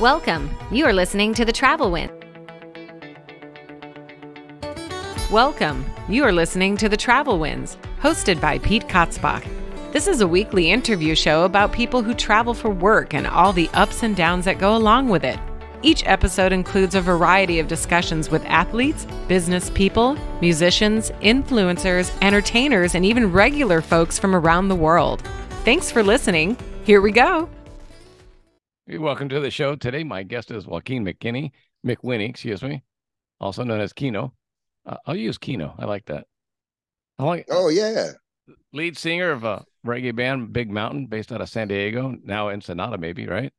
Welcome. You are listening to the Travel Wins. Welcome. You are listening to the Travel Wins, hosted by Pete Kotzbach. This is a weekly interview show about people who travel for work and all the ups and downs that go along with it. Each episode includes a variety of discussions with athletes, business people, musicians, influencers, entertainers, and even regular folks from around the world. Thanks for listening. Here we go. Welcome to the show. Today, my guest is Joaquin McKinney, McWhinney, excuse me, also known as Quino. Uh, I'll use Quino. I like that. I like. Oh yeah. Lead singer of a reggae band, Big Mountain, based out of San Diego, now Ensenada, maybe, right?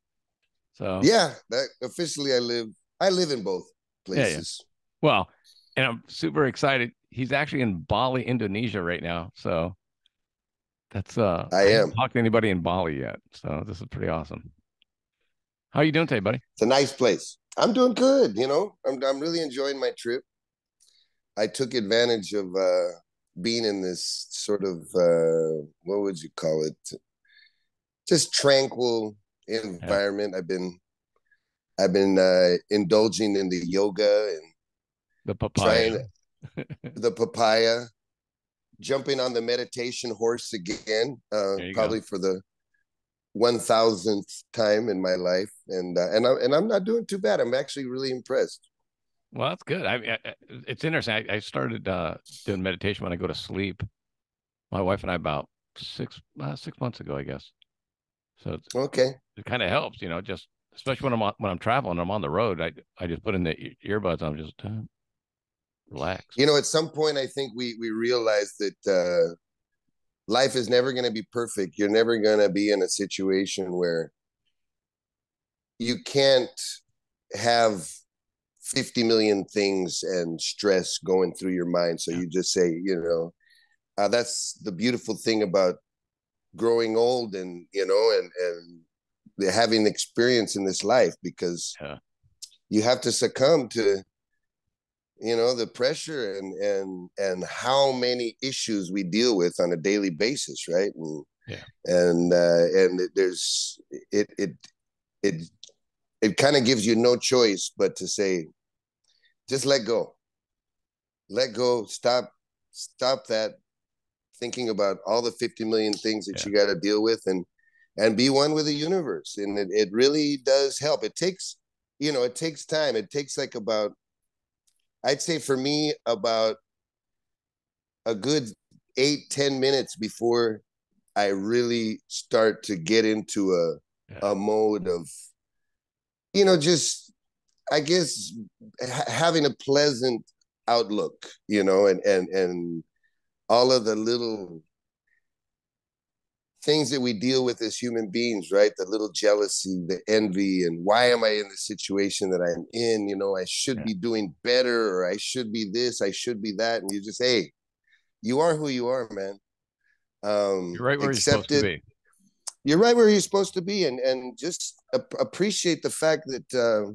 So yeah, that officially I live. I live in both places. Yeah, yeah. Well, and I'm super excited. He's actually in Bali, Indonesia, right now. So that's uh, I, I am talked to anybody in Bali yet. So this is pretty awesome. How you doing today, buddy? It's a nice place. I'm doing good. You know, I'm I'm really enjoying my trip. I took advantage of uh, being in this sort of uh, what would you call it? Just tranquil environment. Yeah. I've been I've been uh, indulging in the yoga and the papaya. Trying, the papaya, jumping on the meditation horse again, uh, probably go. for the one thousandth time in my life, and uh, and I'm and I'm not doing too bad. I'm actually really impressed. Well, that's good. I, I it's interesting. I, I started uh, doing meditation when I go to sleep. My wife and I about six uh, six months ago, I guess. So okay, it kind of helps, you know, just especially when I'm on, when I'm traveling, I'm on the road. I I just put in the earbuds. I'm just uh, relax. You know, at some point, I think we we realize that uh, life is never going to be perfect. You're never going to be in a situation where you can't have 50 million things and stress going through your mind. So you just say, you know, uh, that's the beautiful thing about growing old and, you know, and, and having experience in this life because yeah. you have to succumb to you know the pressure and and and how many issues we deal with on a daily basis right? And yeah. and uh and it, there's it it it it kind of gives you no choice but to say just let go. Let go. Stop stop that thinking about all the 50 million things that yeah. you got to deal with and and be one with the universe. And it, it really does help. It takes you know it takes time. It takes like about I'd say for me about a good eight ten minutes before I really start to get into a yeah. a mode of, you know, just I guess ha- having a pleasant outlook, you know, and and and all of the little things that we deal with as human beings, right? The little jealousy, the envy, and why am I in the situation that I'm in? You know, I should yeah. be doing better, or I should be this, I should be that. And you just, hey, you are who you are, man. Um, you're right where you're supposed to be. You're right where you're supposed to be, and and just ap- appreciate the fact that uh,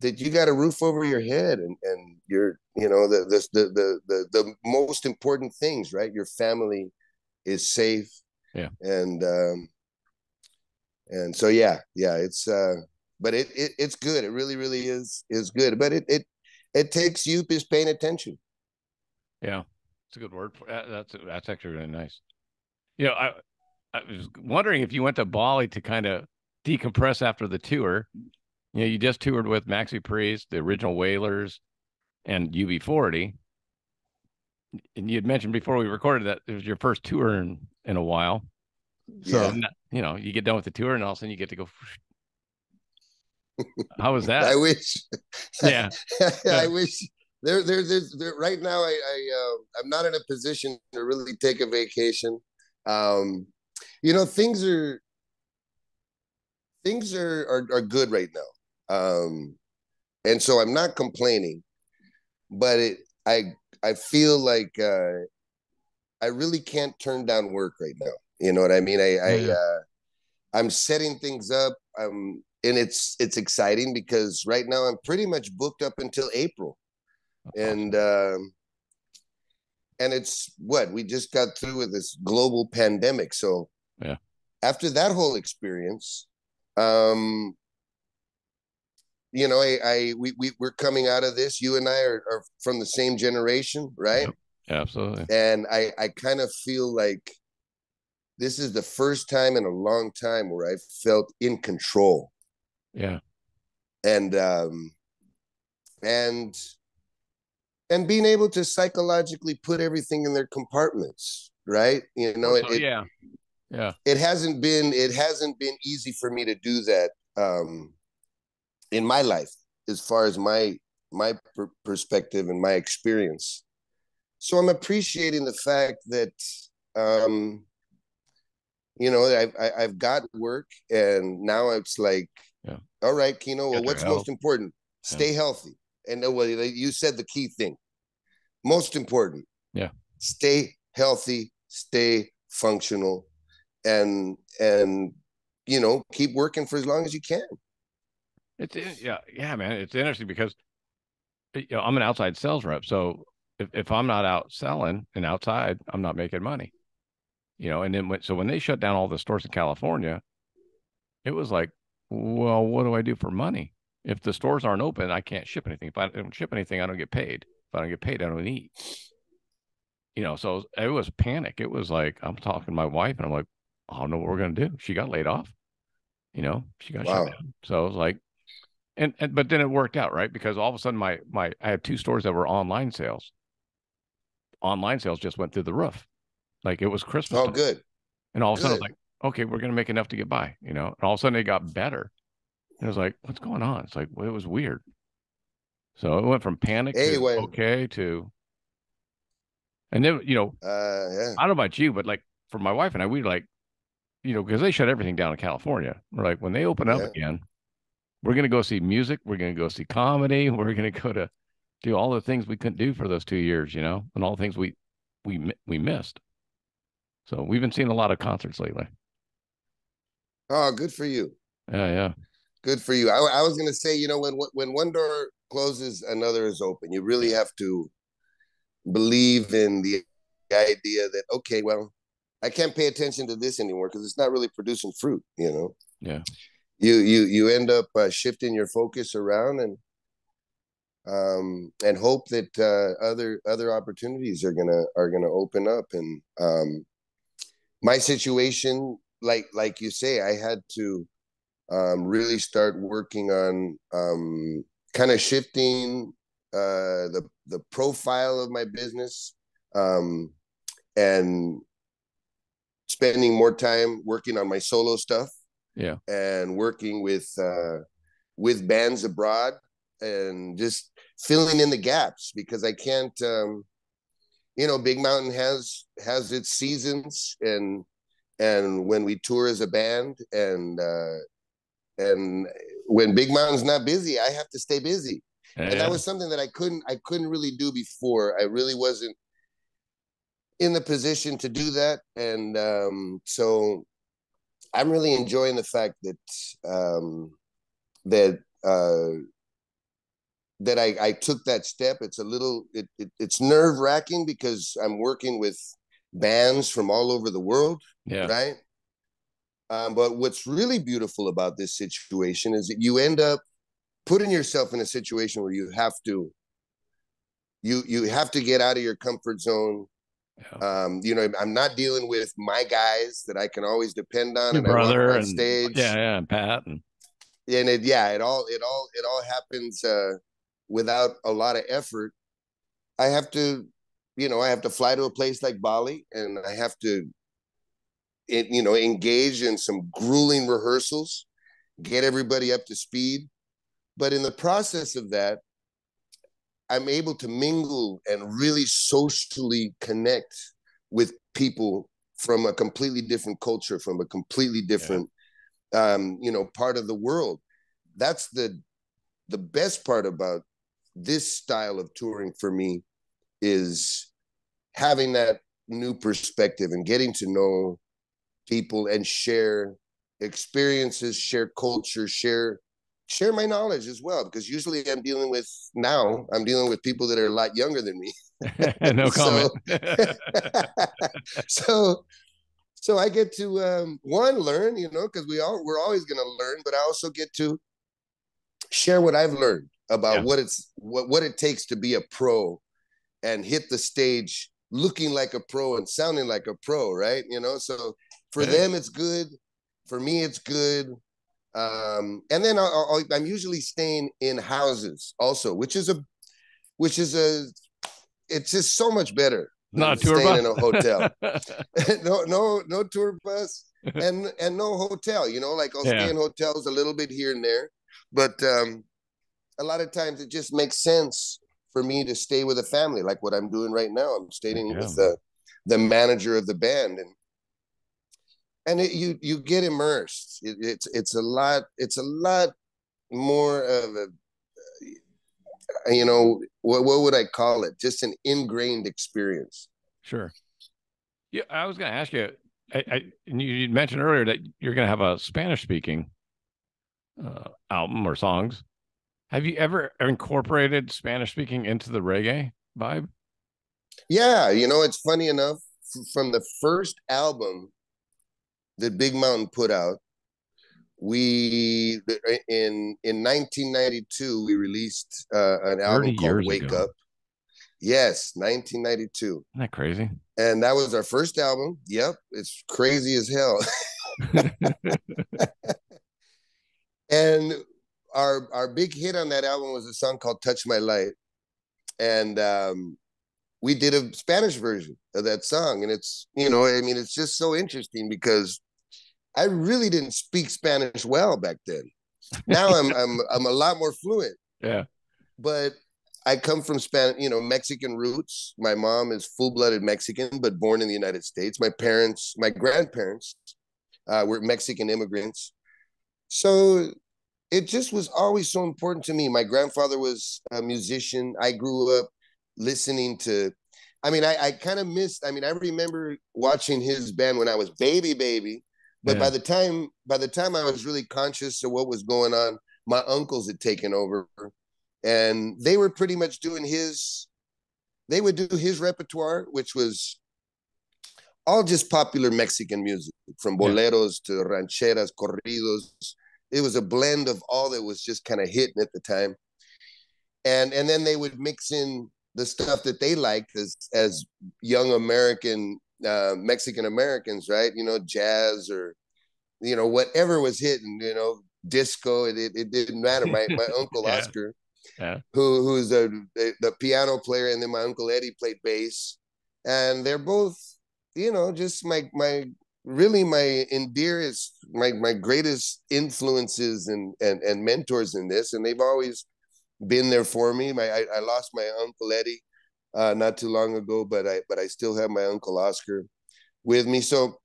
that you got a roof over your head, and and you're, you know, the the the the the most important things, right? Your family is safe. Yeah. And um and so yeah, yeah, it's uh but it, it it's good. It really, really is is good. But it it it takes you just paying attention. Yeah. It's a good word for that. That's that's actually really nice. You know, I I was wondering if you went to Bali to kind of decompress after the tour. You know, you just toured with Maxi Priest, the original Wailers, and UB40 and you had mentioned before we recorded that it was your first tour in, in a while. So, yeah. you know, you get done with the tour and all of a sudden you get to go. How was that? I wish. Yeah. I wish there, there, there's there, right now. I, I, uh, I'm not in a position to really take a vacation. Um, you know, things are, things are, are, are good right now. Um, and so I'm not complaining, but it, I I feel like uh, I really can't turn down work right now. You know what I mean? I, I uh, I'm setting things up. Um, and it's it's exciting because right now I'm pretty much booked up until April, and um, and it's what we just got through with this global pandemic. So yeah, after that whole experience, um, you know, I, I we, we we're coming out of this. You and I are, are from the same generation, right? Yep. Absolutely. And I I kind of feel like this is the first time in a long time where I felt in control. Yeah. And um and and being able to psychologically put everything in their compartments, right? You know, it, Oh, yeah. Yeah. it hasn't been it hasn't been easy for me to do that um in my life as far as my my per- perspective and my experience. So i'm appreciating the fact that um you know i've I- i've got work and now it's like Yeah. all right quino well what's most important? Stay healthy. And uh, well you said the key thing. Most important. Yeah. stay healthy stay functional and and you know keep working for as long as you can It's yeah, yeah, man. It's interesting because you know, I'm an outside sales rep. So if, if I'm not out selling and outside, I'm not making money. You know, and then when so when they shut down all the stores in California, it was like, well, what do I do for money? If the stores aren't open, I can't ship anything. If I don't ship anything, I don't get paid. If I don't get paid, I don't eat. You know, so it was panic. It was like I'm talking to my wife and I'm like, I don't know what we're gonna do. She got laid off. You know, she got Wow. shut down. So I was like, and, and but then it worked out, right? Because all of a sudden my my I had two stores that were online sales. Online sales just went through the roof. Like it was Christmas. oh time. good And all of a sudden like, okay, we're gonna make enough to get by, you know. And all of a sudden it got better. And it was like, what's going on? It's like, well, it was weird. So it went from panic Hey, to okay to and then you know, uh yeah I don't know about you, but like for my wife and I, we like, you know, because they shut everything down in California. We're like, when they open up Yeah. again, we're gonna go see music, we're gonna go see comedy, we're gonna go to do all the things we couldn't do for those two years, you know, and all the things we we we missed. So we've been seeing a lot of concerts lately. oh good for you Yeah, yeah, good for you I, I was gonna say you know when when one door closes another is open you really have to believe in the idea that okay well i can't pay attention to this anymore because it's not really producing fruit you know Yeah. You you you end up uh, shifting your focus around and um and hope that uh other other opportunities are gonna are gonna open up. And um my situation like like you say i had to um really start working on um kind of shifting uh the the profile of my business um and spending more time working on my solo stuff yeah, and working with uh with bands abroad and just filling in the gaps because I can't um you know Big Mountain has has its seasons and and when we tour as a band and uh and when Big Mountain's not busy I have to stay busy. And that was something that I couldn't I couldn't really do before. I really wasn't in the position to do that, and um, so I'm really enjoying the fact that um, that uh, that I, I took that step. It's a little it, it it's nerve wracking because I'm working with bands from all over the world, yeah, right? Um, but what's really beautiful about this situation is that you end up putting yourself in a situation where you have to you you have to get out of your comfort zone yeah. um you know i'm not dealing with my guys that i can always depend on Your and brother on and stage. Yeah, yeah, and Pat and and it yeah it all it all it all happens uh without a lot of effort. I have to you know i have to fly to a place like bali and i have to it, you know engage in some grueling rehearsals get everybody up to speed. But in the process of that i'm able to mingle and really socially connect with people from a completely different culture from a completely different um you know part of the world. That's the the best part about this style of touring for me is having that new perspective and getting to know people and share experiences share culture share share my knowledge as well because usually i'm dealing with now i'm dealing with people that are a lot younger than me no So- comment. so so i get to um one learn you know because we all we're always going to learn but i also get to share what I've learned about Yeah. what it's what what it takes to be a pro and hit the stage looking like a pro and sounding like a pro, right? You know, so for Hey. them it's good, for me it's good. Um, and then I'll, I'm usually staying in houses also, which is a which is a it's just so much better Not a tour staying bus. in a hotel. no, no, no tour bus and and no hotel. You know, like I'll Yeah. stay in hotels a little bit here and there, but um, a lot of times it just makes sense for me to stay with a family, like what I'm doing right now. I'm staying Yeah, with the the manager of the band, and and it, you you get immersed. It, it's it's a lot. It's a lot more of a you know what what would I call it? Just an ingrained experience. Sure. Yeah, I was going to ask you. I, I you you mentioned earlier that you're going to have a Spanish speaking uh, album or songs. Have you ever incorporated Spanish speaking into the reggae vibe? Yeah, you know, it's funny enough from the first album that Big Mountain put out, we in in 1992 we released uh, an album called Wake ago. Up. Yes, 1992. Isn't that crazy? And that was our first album. Yep, it's crazy as hell. and our our big hit on that album was a song called touch my light and um we did a spanish version of that song and it's you know i mean it's just so interesting because i really didn't speak spanish well back then now i'm i'm i'm a lot more fluent Yeah. but I come from Span, you know, Mexican roots. My mom is full-blooded Mexican, but born in the United States. My parents, my grandparents, uh, were Mexican immigrants. So it just was always so important to me. My grandfather was a musician. I grew up listening to. I mean, I, I kind of missed. I mean, I remember watching his band when I was baby, baby. But Yeah. by the time by the time I was really conscious of what was going on, my uncles had taken over and they were pretty much doing his they would do his repertoire which was all just popular mexican music from Yeah. boleros to rancheras corridos it was a blend of all that was just kind of hitting at the time and and then they would mix in the stuff that they liked as as young american uh mexican americans right you know jazz or you know whatever was hitting you know disco it, it, it didn't matter my my uncle Yeah. oscar Yeah. who who's a, the, the piano player, and then my uncle Eddie played bass, and they're both, you know, just my my really my endearest, my my greatest influences and and and mentors in this, and they've always been there for me. My I, I lost my uncle Eddie uh, not too long ago, but I but I still have my uncle Oscar with me. So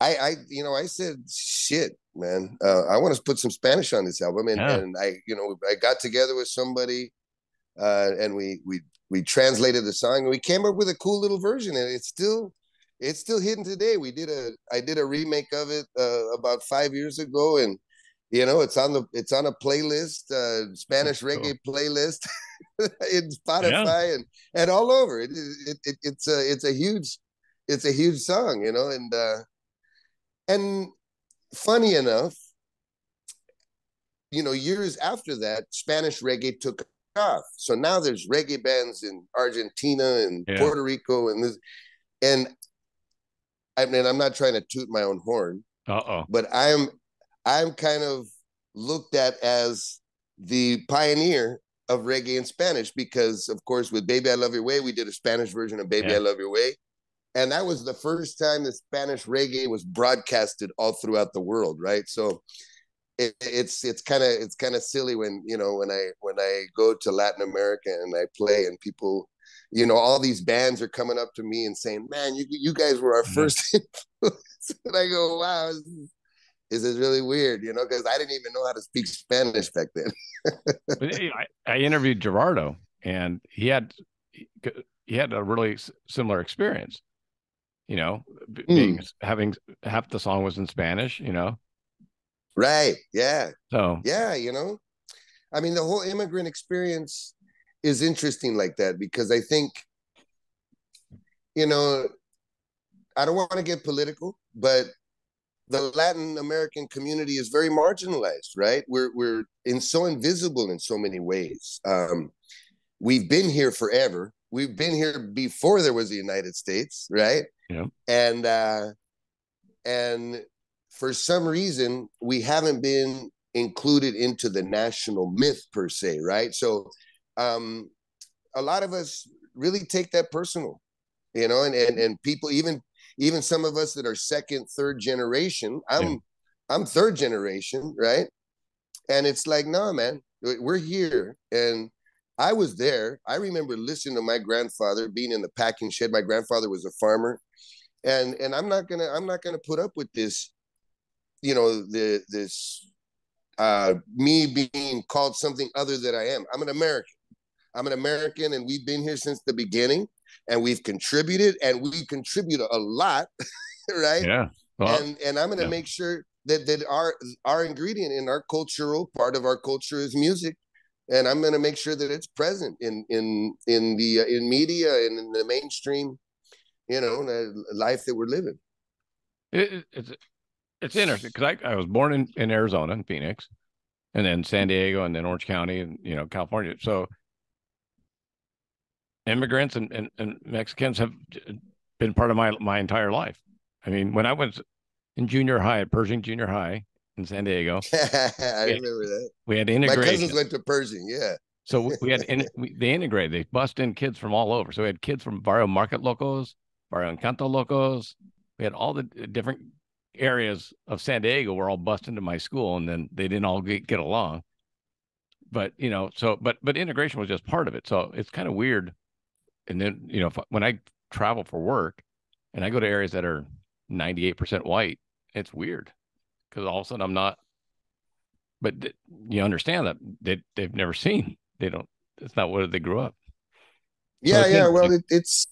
I I you know I said shit man uh, I want to put some Spanish on this album and Yeah. and I you know I got together with somebody uh, and we we we translated the song and we came up with a cool little version and it's still it's still hidden today. We did a I did a remake of it uh, about five years ago and you know it's on the it's on a playlist uh, Spanish That's cool. reggae playlist in Spotify and and all over it, it, it it's a it's a huge it's a huge song you know and uh and funny enough you know years after that spanish reggae took off so now there's reggae bands in argentina and Yeah. puerto rico and this and i mean i'm not trying to toot my own horn Uh oh. but i'm i'm kind of looked at as the pioneer of reggae in spanish because of course with baby i love your way we did a spanish version of baby Yeah. i love your way and that was the first time the spanish reggae was broadcasted all throughout the world right so it, it's it's kind of it's kind of silly when you know when i when i go to latin america and i play and people you know all these bands are coming up to me and saying man you you guys were our Mhm. first influence and i go wow is, this is really weird you know because i didn't even know how to speak spanish back then I, I interviewed Gerardo, and he had he had a really s- similar experience. You know, b- hmm. being having half the song was in Spanish. You know, right yeah so yeah you know i mean the whole immigrant experience is interesting like that because i think you know i don't want to get political but the Latin American community is very marginalized, right? We're we're in so invisible in so many ways. Um, we've been here forever. We've been here before there was the United States, right? Yeah. And uh, and for some reason we haven't been included into the national myth per se, right? So um, a lot of us really take that personal, you know, and and and people even even some of us that are second, third generation. I'm yeah. I'm third generation, right? And it's like, no, man, we're here. And I was there. I remember listening to my grandfather being in the packing shed. My grandfather was a farmer. And and I'm not gonna I'm not gonna put up with this, you know, the this uh me being called something other than I am. I'm an American. I'm an American and we've been here since the beginning and we've contributed and we contribute a lot, right? Yeah. Well, and and I'm going to yeah. make sure that that our our ingredient in our cultural part of our culture is music, and I'm going to make sure that it's present in in in the uh, in media and in the mainstream, you know, life that we're living. It, it's it's interesting because I, I was born in, in Arizona in Phoenix, and then San Diego, and then Orange County, and you know California. So immigrants and, and, and Mexicans have been part of my my entire life. I mean, when I was in junior high at Pershing Junior High in San Diego, I remember that. We had integration. My cousins went to Pershing, yeah. So we had in, we, they integrated. They bust in kids from all over. So we had kids from Barrio Market Locos, Barrio Encanto Locos. We had all the different areas of San Diego were all bust into my school, and then they didn't all get, get along. But you know, so but but integration was just part of it. So it's kind of weird and then you know if, when I travel for work and I go to areas that are 98% white, it's weird because all of a sudden I'm not. But th- you understand that they they've never seen. They don't. It's not where they grew up. Yeah, so yeah. Well, it, it's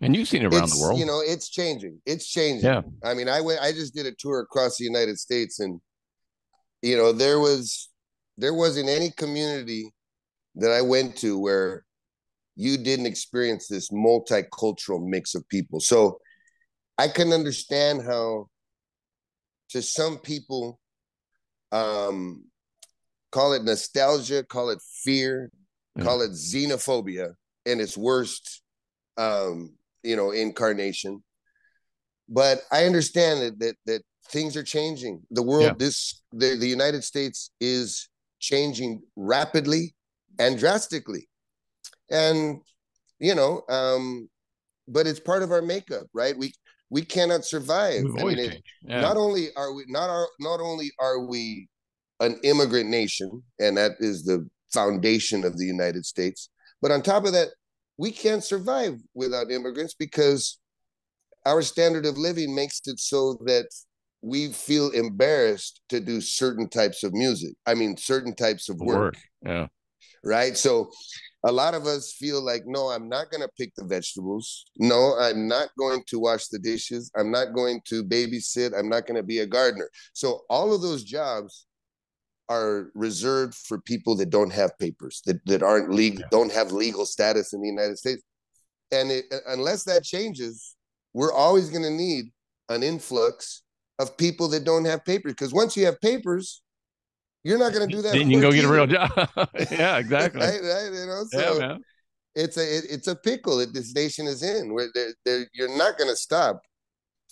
and you've seen it around the world. You know, it's changing. It's changing. Yeah. I mean, I went. I just did a tour across the United States, and you know, there was there wasn't any community that I went to where you didn't experience this multicultural mix of people. So I can understand how to some people um call it nostalgia, call it fear, call it xenophobia in its worst um you know incarnation. But I understand that that that things are changing. The world yeah. this the, the United States is changing rapidly and drastically and you know um but it's part of our makeup right we we cannot survive I mean, it, yeah. not only are we not our not only are we an immigrant nation and that is the foundation of the united states but on top of that we can't survive without immigrants because our standard of living makes it so that we feel embarrassed to do certain types of music i mean certain types of work, work. yeah right so a lot of us feel like, no, I'm not going to pick the vegetables. No, I'm not going to wash the dishes. I'm not going to babysit. I'm not going to be a gardener. So all of those jobs are reserved for people that don't have papers, that, that aren't legal, yeah. don't have legal status in the United States. And it, uh, unless that changes, we're always going to need an influx of people that don't have papers. Because once you have papers, you're not going to do that. Then you can go get a real job. yeah, exactly. right, right, you know, so yeah, it's a it, it's a pickle that this nation is in where they're, they're, you're not going to stop.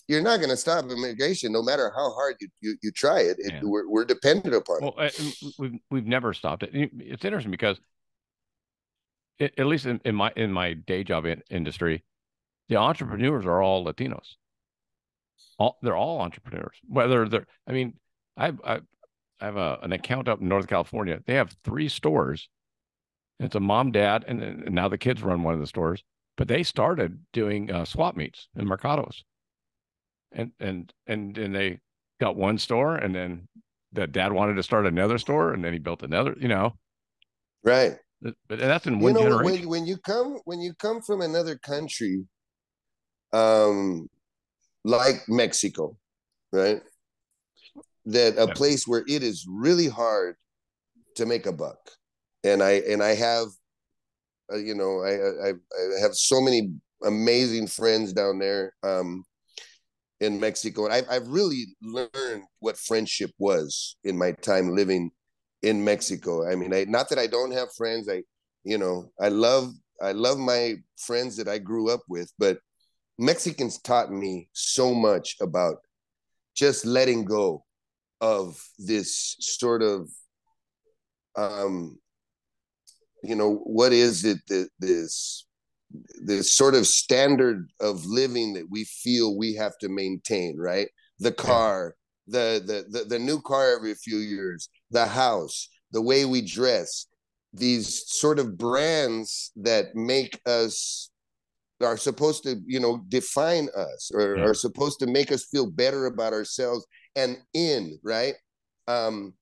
You're not going to stop immigration, no matter how hard you you, you try it. it we're, we're dependent upon well, eh, it. we've we've never stopped it. It's interesting because, it, at least in, in my in my day job in, industry, the entrepreneurs are all Latinos. All they're all entrepreneurs. Whether they're, I mean, I've, I've I have a, an account up in Northern California. They have three stores. It's a mom, dad, and, and now the kids run one of the stores. But they started doing uh, swap meets and mercados, and and and and they got one store, and then the dad wanted to start another store, and then he built another. You know, right? But that's in one you know, generation. When, when you come when you come from another country, um, like Mexico, right? That a place where it is really hard to make a buck and i and i have uh, you know I, I i have so many amazing friends down there um in Mexico. And I've, I've really learned what friendship was in my time living in Mexico. I mean, I, not that I don't have friends. I, you know, I love, I love my friends that I grew up with, but Mexicans taught me so much about just letting go of this sort of, um, you know, what is it that this this sort of standard of living that we feel we have to maintain, right? The car, the, the the the new car every few years, the house, the way we dress, these sort of brands that make us are supposed to, you know, define us or yeah. are supposed to make us feel better about ourselves and in, right? Um,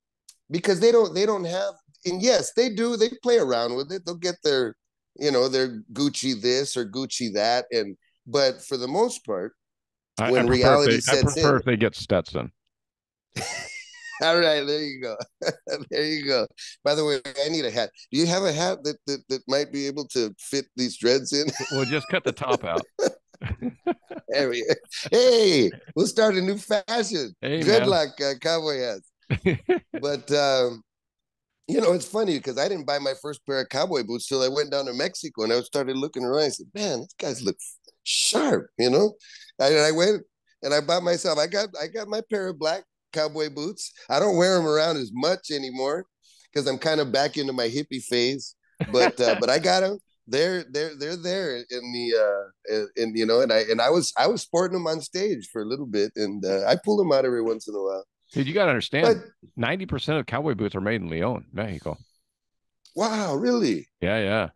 because they don't they don't have and yes, they do, they play around with it. They'll get their you know they're Gucci this or Gucci that, and but for the most part, when I reality they, sets I prefer in, if they get Stetson. all right, there you go, there you go. By the way, I need a hat. Do you have a hat that that, that might be able to fit these dreads in? We'll just cut the top out. there we. Hey, we'll start a new fashion. Hey, luck, uh, cowboy hats. but um, you know, it's funny because I didn't buy my first pair of cowboy boots till I went down to Mexico and I started looking around. I said, "Man, these guys look sharp," you know. And I went and I bought myself. I got I got my pair of black cowboy boots. I don't wear them around as much anymore because I'm kind of back into my hippie phase. But uh, but I got them. They're they're they're there in the uh in, in you know and I and I was I was sporting them on stage for a little bit and uh, I pull them out every once in a while. Dude, you got to understand, ninety percent of cowboy boots are made in Leon, Mexico. Wow, really? Yeah, yeah.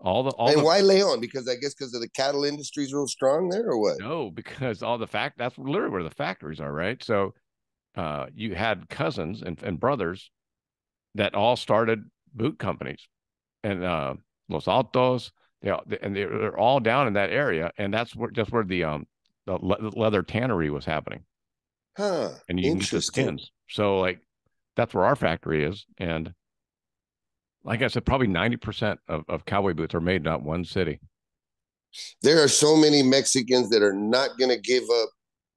All the all and the, why Leon? Because I guess because of the cattle industry is real strong there, or what? No, because all the fact that's literally where the factories are, right? So, uh, you had cousins and, and brothers that all started boot companies, and uh, Los Altos, they all, and they're all down in that area, and that's where just where the um the leather tannery was happening. Huh. And you can the skins. So like that's where our factory is. And like I said, probably 90% of, of cowboy boots are made in that one city. There are so many Mexicans that are not gonna give up.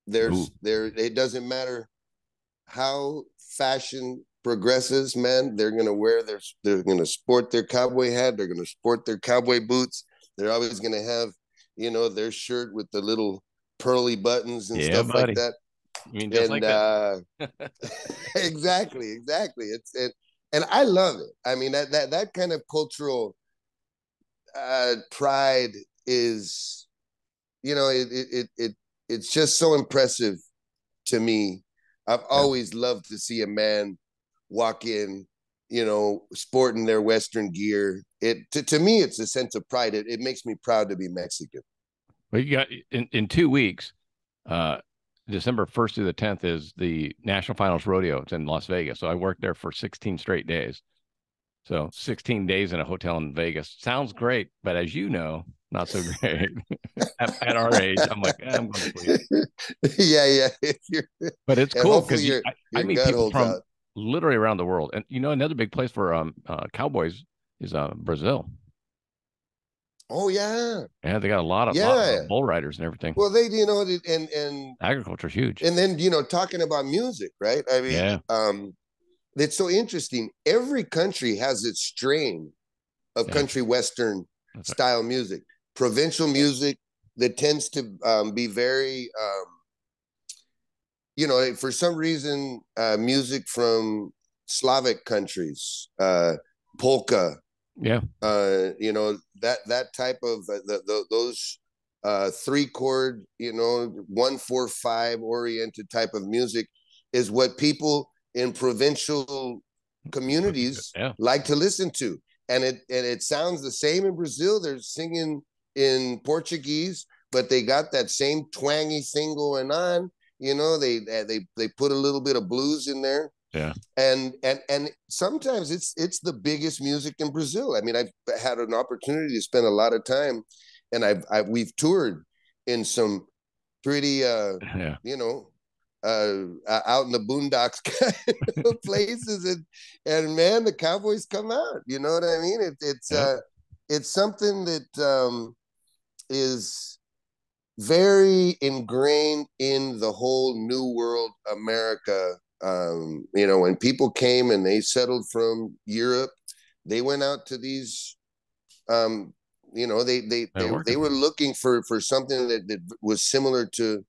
There's there it doesn't matter how fashion progresses, man. They're gonna wear their they're gonna sport their cowboy hat, they're gonna sport their cowboy boots, they're always gonna have, you know, their shirt with the little pearly buttons and yeah, stuff buddy. like that. I mean just and like that? uh, exactly, exactly. It's it, and I love it. I mean that that that kind of cultural uh, pride is, you know, it it it, it it's just so impressive to me. I've always loved to see a man walk in, you know, sporting their Western gear. It to, to me, it's a sense of pride. It, it makes me proud to be Mexican. Well, you got in, in two weeks, uh, December 1st through the 10th is the National Finals Rodeo. It's in Las Vegas. So I worked there for 16 straight days. So 16 days in a hotel in Vegas sounds great, but as you know, not so great. at, at, our age, I'm like, eh, I'm going to sleep. Yeah, yeah. but it's cool because I, I meet people from out. Literally around the world. And you know, another big place for um uh, cowboys is uh, Brazil. Oh yeah, yeah. They got a lot of, yeah. lot of bull riders and everything. Well, they you know and and agriculture's huge. And then you know talking about music, right? I mean, yeah. um, it's so interesting. Every country has its strain of yeah. country western That's style right. music, provincial music that tends to um, be very, um, you know, for some reason, uh, music from Slavic countries, uh, polka, yeah. Uh, you know, that that type of uh, the, the, those uh three chord, you know, one four five oriented type of music is what people in provincial communities yeah. like to listen to. And it and it sounds the same in Brazil. They're singing in Portuguese, but they got that same twangy thing going on. You know, they they they put a little bit of blues in there yeah. And and and sometimes it's it's the biggest music in Brazil. I mean, I've had an opportunity to spend a lot of time and I've I've we've toured in some pretty uh yeah. you know uh out in the boondocks kind of places and and man the cowboys come out you know what i mean it, it's yeah. uh it's something that um is very ingrained in the whole new world America. Um, you know, when people came and they settled from Europe, they went out to these um, you know, they they they, they, were looking for for something that, that was similar to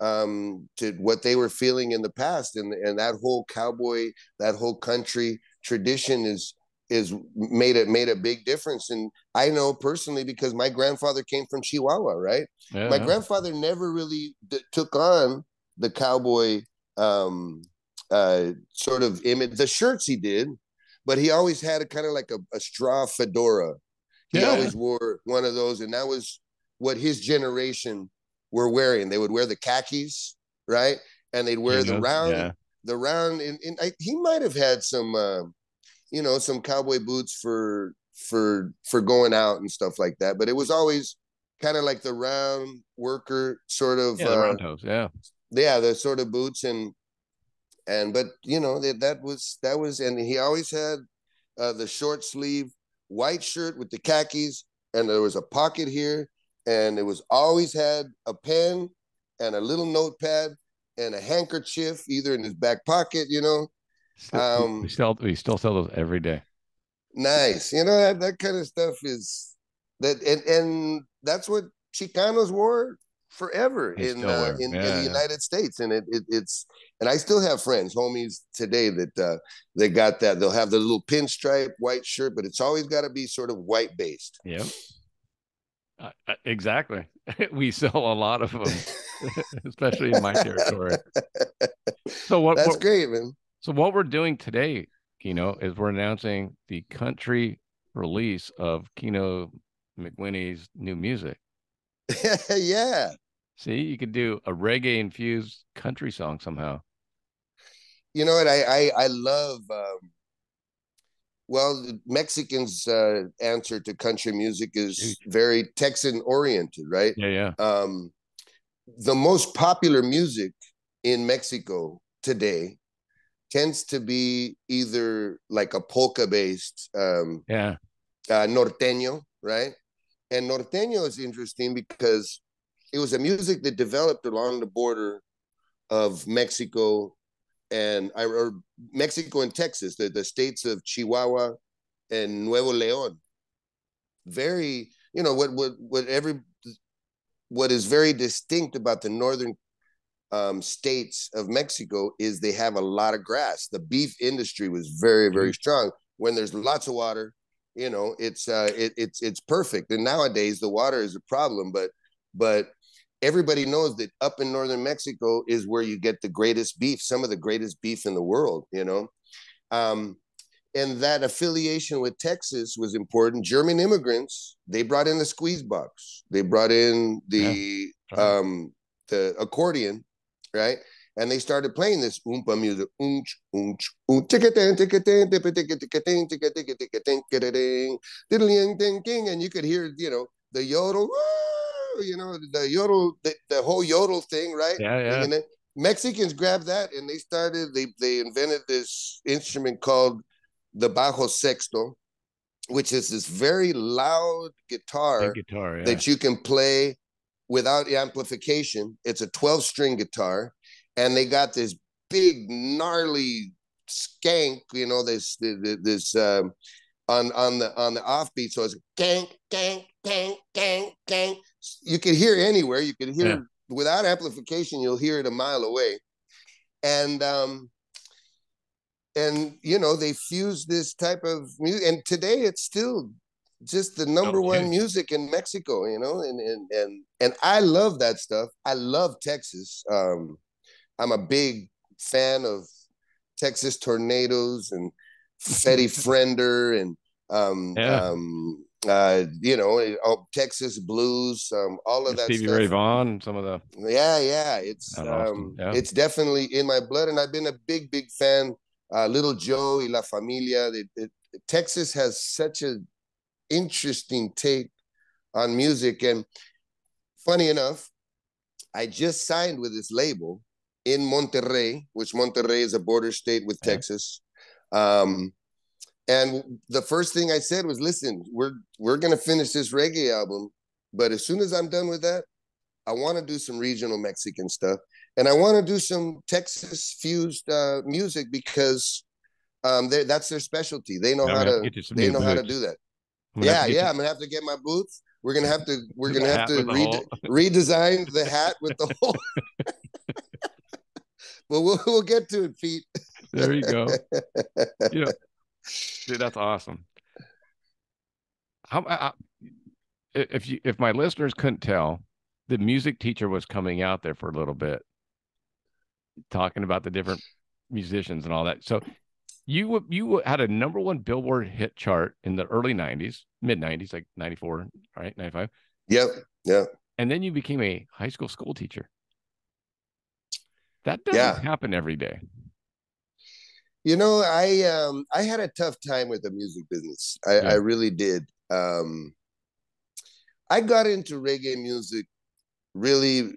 um to what they were feeling in the past and and that whole cowboy that whole country tradition is is made it made a big difference and i know personally because my grandfather came from chihuahua right yeah. my grandfather never really d- took on the cowboy um uh sort of image the shirts he did but he always had a kind of like a, a straw fedora he yeah. always wore one of those and that was what his generation were wearing. They would wear the khakis, right? And they'd wear the round, the round. And, and I, he might have had some, uh, you know, some cowboy boots for for for going out and stuff like that. But it was always kind of like the round worker sort of yeah, uh, round toes, yeah, yeah, the sort of boots and and but you know that that was that was and he always had uh, the short sleeve white shirt with the khakis and there was a pocket here and it was always had a pen and a little notepad and a handkerchief either in his back pocket, you know. Um, we still we still sell those every day. Nice, you know that, that kind of stuff is that, and and that's what Chicanos wore forever in uh, in, yeah, in, the yeah. United States, and it, it, it's and I still have friends, homies today that uh, they got that. They'll have the little pinstripe white shirt, but it's always got to be sort of white based. Yeah. Uh, uh, exactly. we sell a lot of them, especially in my territory. So what? That's what, great, man. So what we're doing today, Quino, is we're announcing the country release of Quino McWhinney's new music. yeah. See, you could do a reggae infused country song somehow. You know what? I I, I love um, well, Mexicans' uh, answer to country music is very Texan oriented, right? Yeah, yeah. Um, the most popular music in Mexico today tends to be either like a polka based, um, yeah, uh, norteño, right? And norteño is interesting because it was a music that developed along the border of Mexico and I or Mexico and Texas, the, the states of Chihuahua and Nuevo León. Very, you know, what what what every what is very distinct about the northern um, states of Mexico is they have a lot of grass. The beef industry was very very mm-hmm. strong. When there's lots of water, you know, it's uh, it, it's it's perfect. And nowadays the water is a problem, but but everybody knows that up in northern Mexico is where you get the greatest beef, some of the greatest beef in the world, you know. Um, and that affiliation with Texas was important. German immigrants, they brought in the squeeze box. They brought in the yeah. um the accordion, right? And they started playing this oompa music. Oonch, oonch, oonch, and you could hear, you know, the yodel, you know, the yodel, the, the whole yodel thing, right? Yeah, yeah. And then Mexicans grabbed that and they started, they, they invented this instrument called the bajo sexto, which is this very loud guitar, guitar yeah. that you can play without amplification. It's a 12 string guitar. And they got this big, gnarly skank, you know, this, this, this um, on, on the, on the offbeat. So it's gang, gang, gang, gang, gang you can hear anywhere. You can hear yeah. without amplification, you'll hear it a mile away. And um, and you know they fuse this type of music, and today it's still just the number okay. one music in Mexico. You know, and and and and I love that stuff. I love Texas. Um, I'm a big fan of Texas Tornadoes and Freddy Fender and um, yeah. um, uh, you know, oh, Texas blues, um, all of that. Stevie stuff. Ray Vaughan, some of the. Yeah, yeah, it's um, yeah. it's definitely in my blood, and I've been a big, big fan. Uh, Little Joe y La Familia. Texas has such an interesting take on music, and funny enough, I just signed with this label in Monterrey, which Monterrey is a border state with. Texas. Um, and the first thing I said was, "Listen, we're we're gonna finish this reggae album, but as soon as I'm done with that, I want to do some regional Mexican stuff, and I want to do some Texas fused uh, music because um, that's their specialty. They know how to. they know boots. how to do that. Yeah, yeah. I'm gonna have to get my boots. We're gonna have to. We're gonna have to re- redesign the hat with the hole. but we'll we'll get to it, Pete. There you go. yeah, dude, that's awesome. How I, if you if my listeners couldn't tell, the music teacher was coming out there for a little bit, talking about the different musicians and all that. So you you had a number one Billboard hit chart in the early '90s, mid '90s, like '94, right, '95. Yep, yeah. And then you became a high school school teacher. That doesn't yeah. happen every day. You know, I um I had a tough time with the music business. I, yeah. I really did. Um I got into reggae music really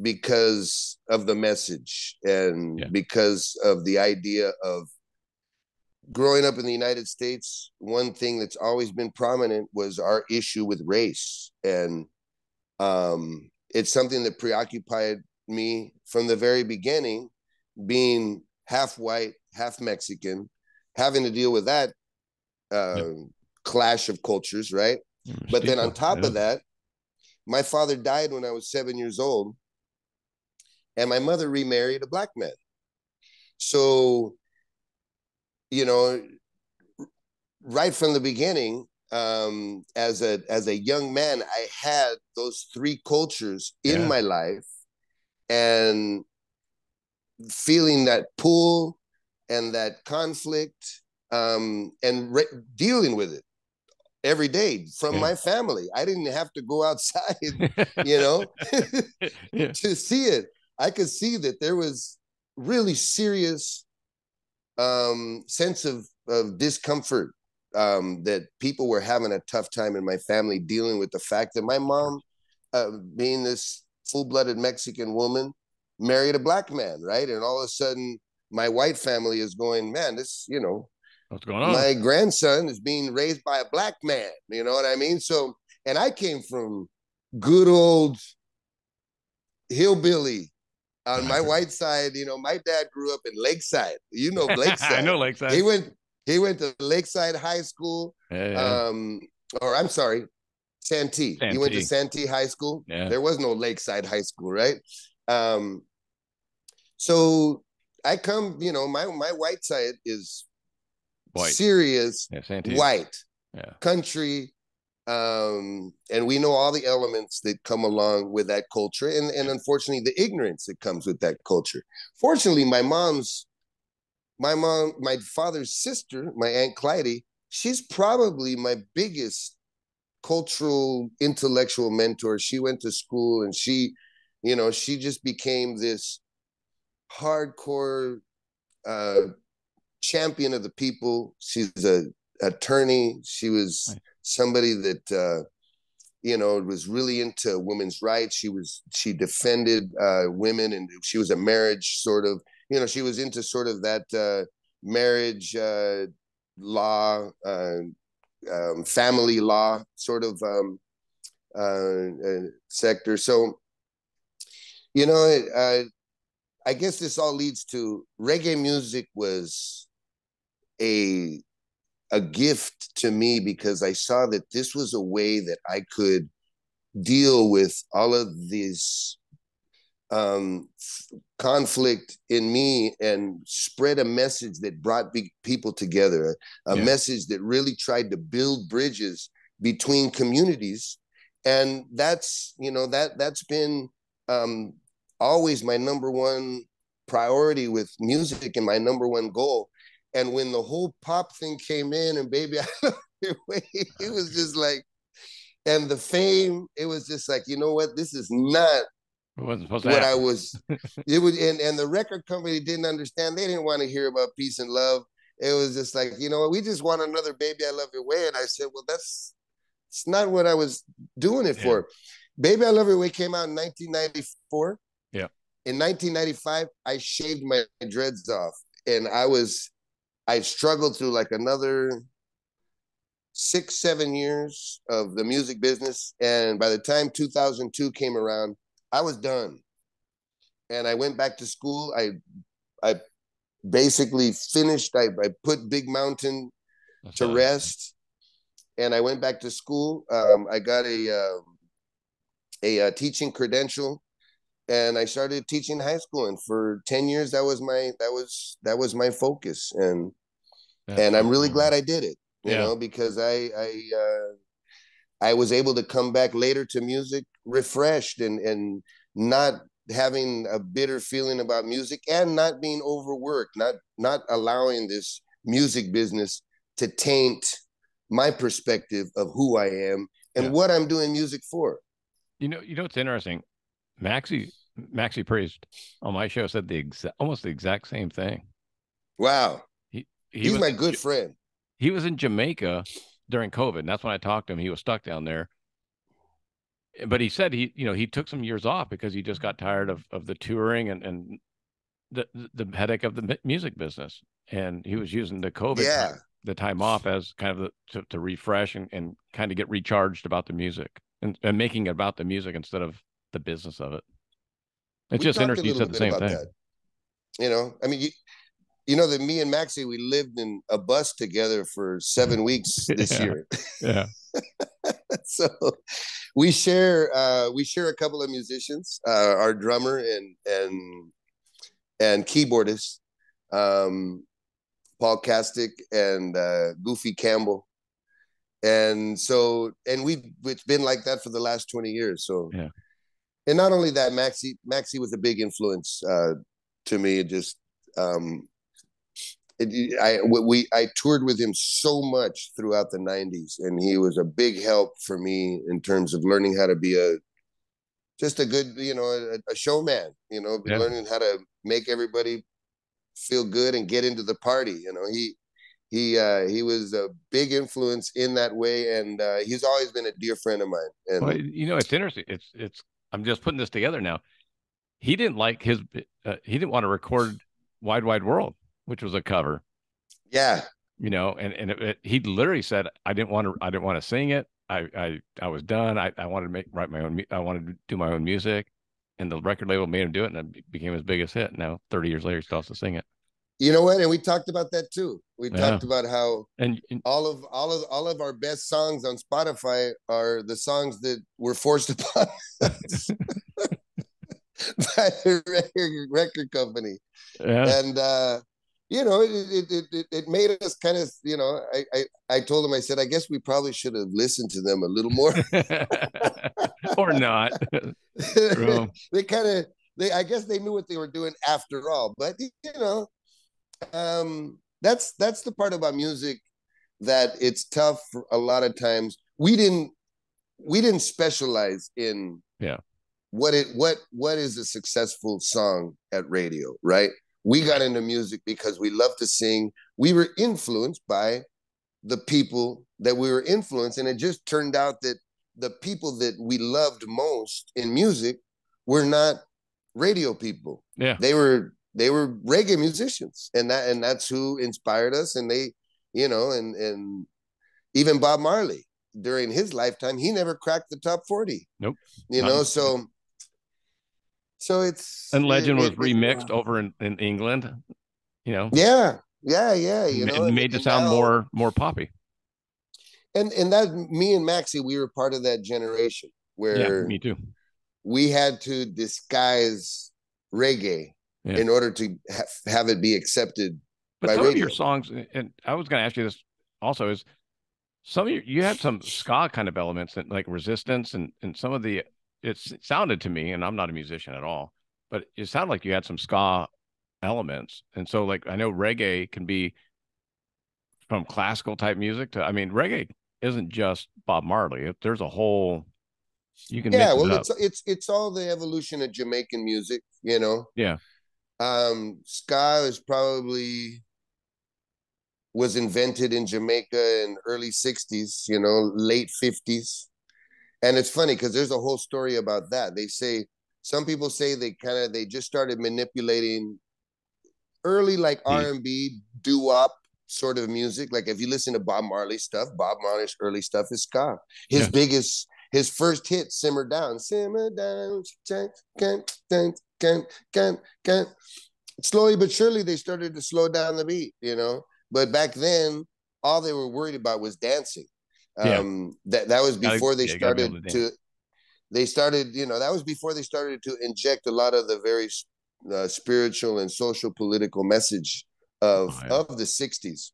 because of the message and yeah. because of the idea of growing up in the United States, one thing that's always been prominent was our issue with race. And um, it's something that preoccupied me from the very beginning, being half white, half Mexican, having to deal with that uh, yeah. clash of cultures, right? but then on top of that, my father died when I was seven years old, and my mother remarried a black man. So, you know, right from the beginning, um, as a as a young man, I had those three cultures in yeah. my life, and feeling that pull and that conflict, um, and re- dealing with it every day from yeah. my family. I didn't have to go outside, you know, to see it. I could see that there was really serious um, sense of, of discomfort um, that people were having a tough time in my family dealing with the fact that my mom, uh, being this full-blooded Mexican woman, married a black man, right? And all of a sudden, my white family is going, man, this, you know, What's going on? My grandson is being raised by a black man. You know what I mean? So, and I came from good old hillbilly on my white side. You know, my dad grew up in Lakeside. You know Lakeside. I know Lakeside. He went. He went to Lakeside High School. Yeah, yeah. Um, or I'm sorry, Santee. Santee. He went to Santee High School. Yeah. There was no Lakeside High School, right? Um, so I come, you know, my my white side is white. serious yeah, white yeah. country um, and we know all the elements that come along with that culture and, and unfortunately the ignorance that comes with that culture fortunately my mom's my mom my father's sister my aunt clyde she's probably my biggest cultural intellectual mentor she went to school and she you know she just became this hardcore uh champion of the people. She's a attorney. She was somebody that uh, you know was really into women's rights. She was she defended uh, women, and she was a marriage sort of you know she was into sort of that uh, marriage uh, law, uh, um, family law sort of um, uh, sector. So you know. I guess this all leads to reggae music was a a gift to me because I saw that this was a way that I could deal with all of this um, conflict in me and spread a message that brought people together, a yeah. message that really tried to build bridges between communities, and that's you know that that's been um, always my number one priority with music and my number one goal and when the whole pop thing came in and baby, I love you way it was just like, and the fame, it was just like, you know what? This is not what I was. it was, and, and the record company didn't understand. They didn't want to hear about peace and love. It was just like, you know what? We just want another baby, I love your way. And I said, well, that's it's not what I was doing it yeah. for. Baby, I love your way came out in 1994. Yeah. In 1995, I shaved my dreads off, and I was I struggled through like another six, seven years of the music business. And by the time 2002 came around, I was done. And I went back to school. I, I basically finished, I, I put Big Mountain That's to awesome. rest. And I went back to school. Um, I got a, uh, a, a uh, teaching credential and I started teaching high school. And for 10 years, that was my, that was, that was my focus. And, and I'm really glad I did it you yeah. know, because I I uh, I was able to come back later to music refreshed and and not having a bitter feeling about music and not being overworked, not not allowing this music business to taint my perspective of who I am and yeah. what I'm doing music for. You know, you know what's interesting? Maxi Maxi Priest on my show said the exact almost the exact same thing. Wow. He, he he's was, my good friend he was in Jamaica during COVID. And that's when I talked to him. He was stuck down there. But he said he, you know, he took some years off because he just got tired of of the touring and and the the headache of the music business. And he was using the COVID yeah. time, the time off as kind of the, to, to refresh and, and kind of get recharged about the music and, and making it about the music instead of the business of it. It's we just interesting. You said the same thing. That. You know, I mean, you, you know that me and Maxie we lived in a bus together for seven weeks this yeah. year. Yeah. so we share uh, we share a couple of musicians, uh, our drummer and and and keyboardist, um, Paul Castick and uh, Goofy Campbell. And so and we it's been like that for the last 20 years. So yeah. And not only that, Maxie Maxie was a big influence uh, to me. Just um, it, I we I toured with him so much throughout the '90s, and he was a big help for me in terms of learning how to be a just a good, you know, a, a showman. You know, yeah. learning how to make everybody feel good and get into the party. You know, he he uh, he was a big influence in that way, and uh, he's always been a dear friend of mine. And well, you know, it's interesting. It's it's. I'm just putting this together now. He didn't like his. Uh, he didn't want to record Wide Wide World which was a cover. Yeah. You know, and and it, it, he literally said, "I didn't want to. I didn't want to sing it. I I I was done. I I wanted to make write my own. I wanted to do my own music." And the record label made him do it, and it became his biggest hit. Now, thirty years later, he still has to sing it. You know what? And we talked about that too. We yeah. talked about how and, and, all of all of all of our best songs on Spotify are the songs that were forced upon us by the record, record company. Yeah. And uh you know, it it it, it made us kind of, you know, I, I I told him, I said, I guess we probably should have listened to them a little more, or not. they kind of, they I guess they knew what they were doing after all, but you know, um, that's that's the part about music that it's tough a lot of times. We didn't we didn't specialize in yeah what it what what is a successful song at radio, right? We got into music because we love to sing. We were influenced by the people that we were influenced. And it just turned out that the people that we loved most in music were not radio people. Yeah. They were they were reggae musicians. And that and that's who inspired us. And they, you know, and and even Bob Marley during his lifetime, he never cracked the top 40. Nope. You know, so so it's and Legend it, was it, uh, remixed it, over in, in England. You know. Yeah, yeah, yeah. You know, and made to sound now, more more poppy. And and that me and Maxie, we were part of that generation where yeah, me too. We had to disguise reggae yeah. in order to ha- have it be accepted. But by some radio. of your songs, and I was going to ask you this also, is some of your, you had some ska kind of elements and like resistance and and some of the it sounded to me, and I'm not a musician at all, but it sounded like you had some ska elements. And so, like, I know reggae can be from classical type music to, I mean, reggae isn't just Bob Marley. There's a whole, you can, yeah, well, it it's, it's, it's all the evolution of Jamaican music, you know? Yeah. Um, ska is probably was invented in Jamaica in early 60s, you know, late 50s and it's funny because there's a whole story about that they say some people say they kind of they just started manipulating early like r&b doo-wop sort of music. Like if you listen to Bob Marley stuff, Bob Marley's early stuff is ska. His Yeah. biggest, his first hit, "Simmer Down," "Simmer Down," can, can, can, can, can, can. Slowly but surely, they started to slow down the beat, you know. But back then, all they were worried about was dancing. Yeah. Um, that that was before they yeah, you gotta be started to to. They started, you know, that was before they started to inject a lot of the very uh, spiritual and social political message of Oh, yeah. of the '60s.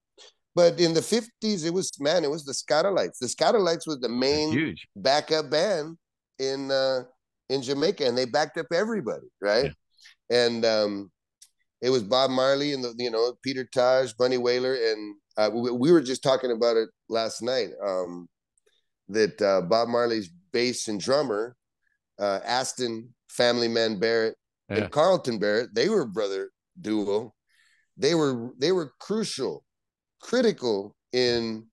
But in the '50s, it was man, it was the Skatalites. The Skatalites was the main huge. backup band in uh in Jamaica and they backed up everybody, right? And um it was Bob Marley and the you know Peter Tosh, Bunny Wailer, and uh, we, we were just talking about it last night. Um, that uh, Bob Marley's bass and drummer, uh, Aston Family Man Barrett Yeah. and Carlton Barrett, they were brother duo. They were they were crucial, critical in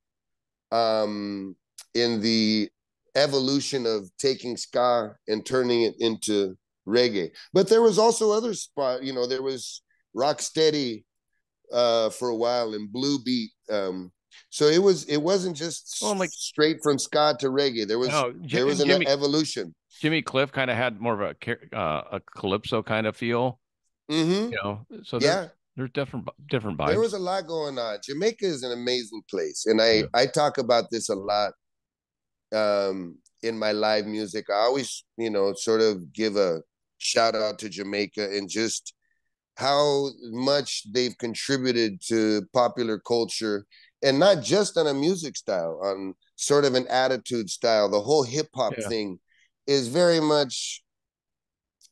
um in the evolution of taking ska and turning it into reggae. But there was also other spot, you know, there was Rocksteady uh for a while and Blue Beat. Um so it was it wasn't just Well, like- straight from ska to reggae. There was No, there was an Jimmy, evolution. Jimmy Cliff kind of had more of a uh, a calypso kind of feel, Mm-hmm. you know. So there's, Yeah. there's different different vibes. there was a lot going on jamaica is an amazing place and i Yeah. i talk about this a lot um in my live music i always you know sort of give a shout out to jamaica and just how much they've contributed to popular culture and not just on a music style on sort of an attitude style the whole hip hop Yeah. thing is very much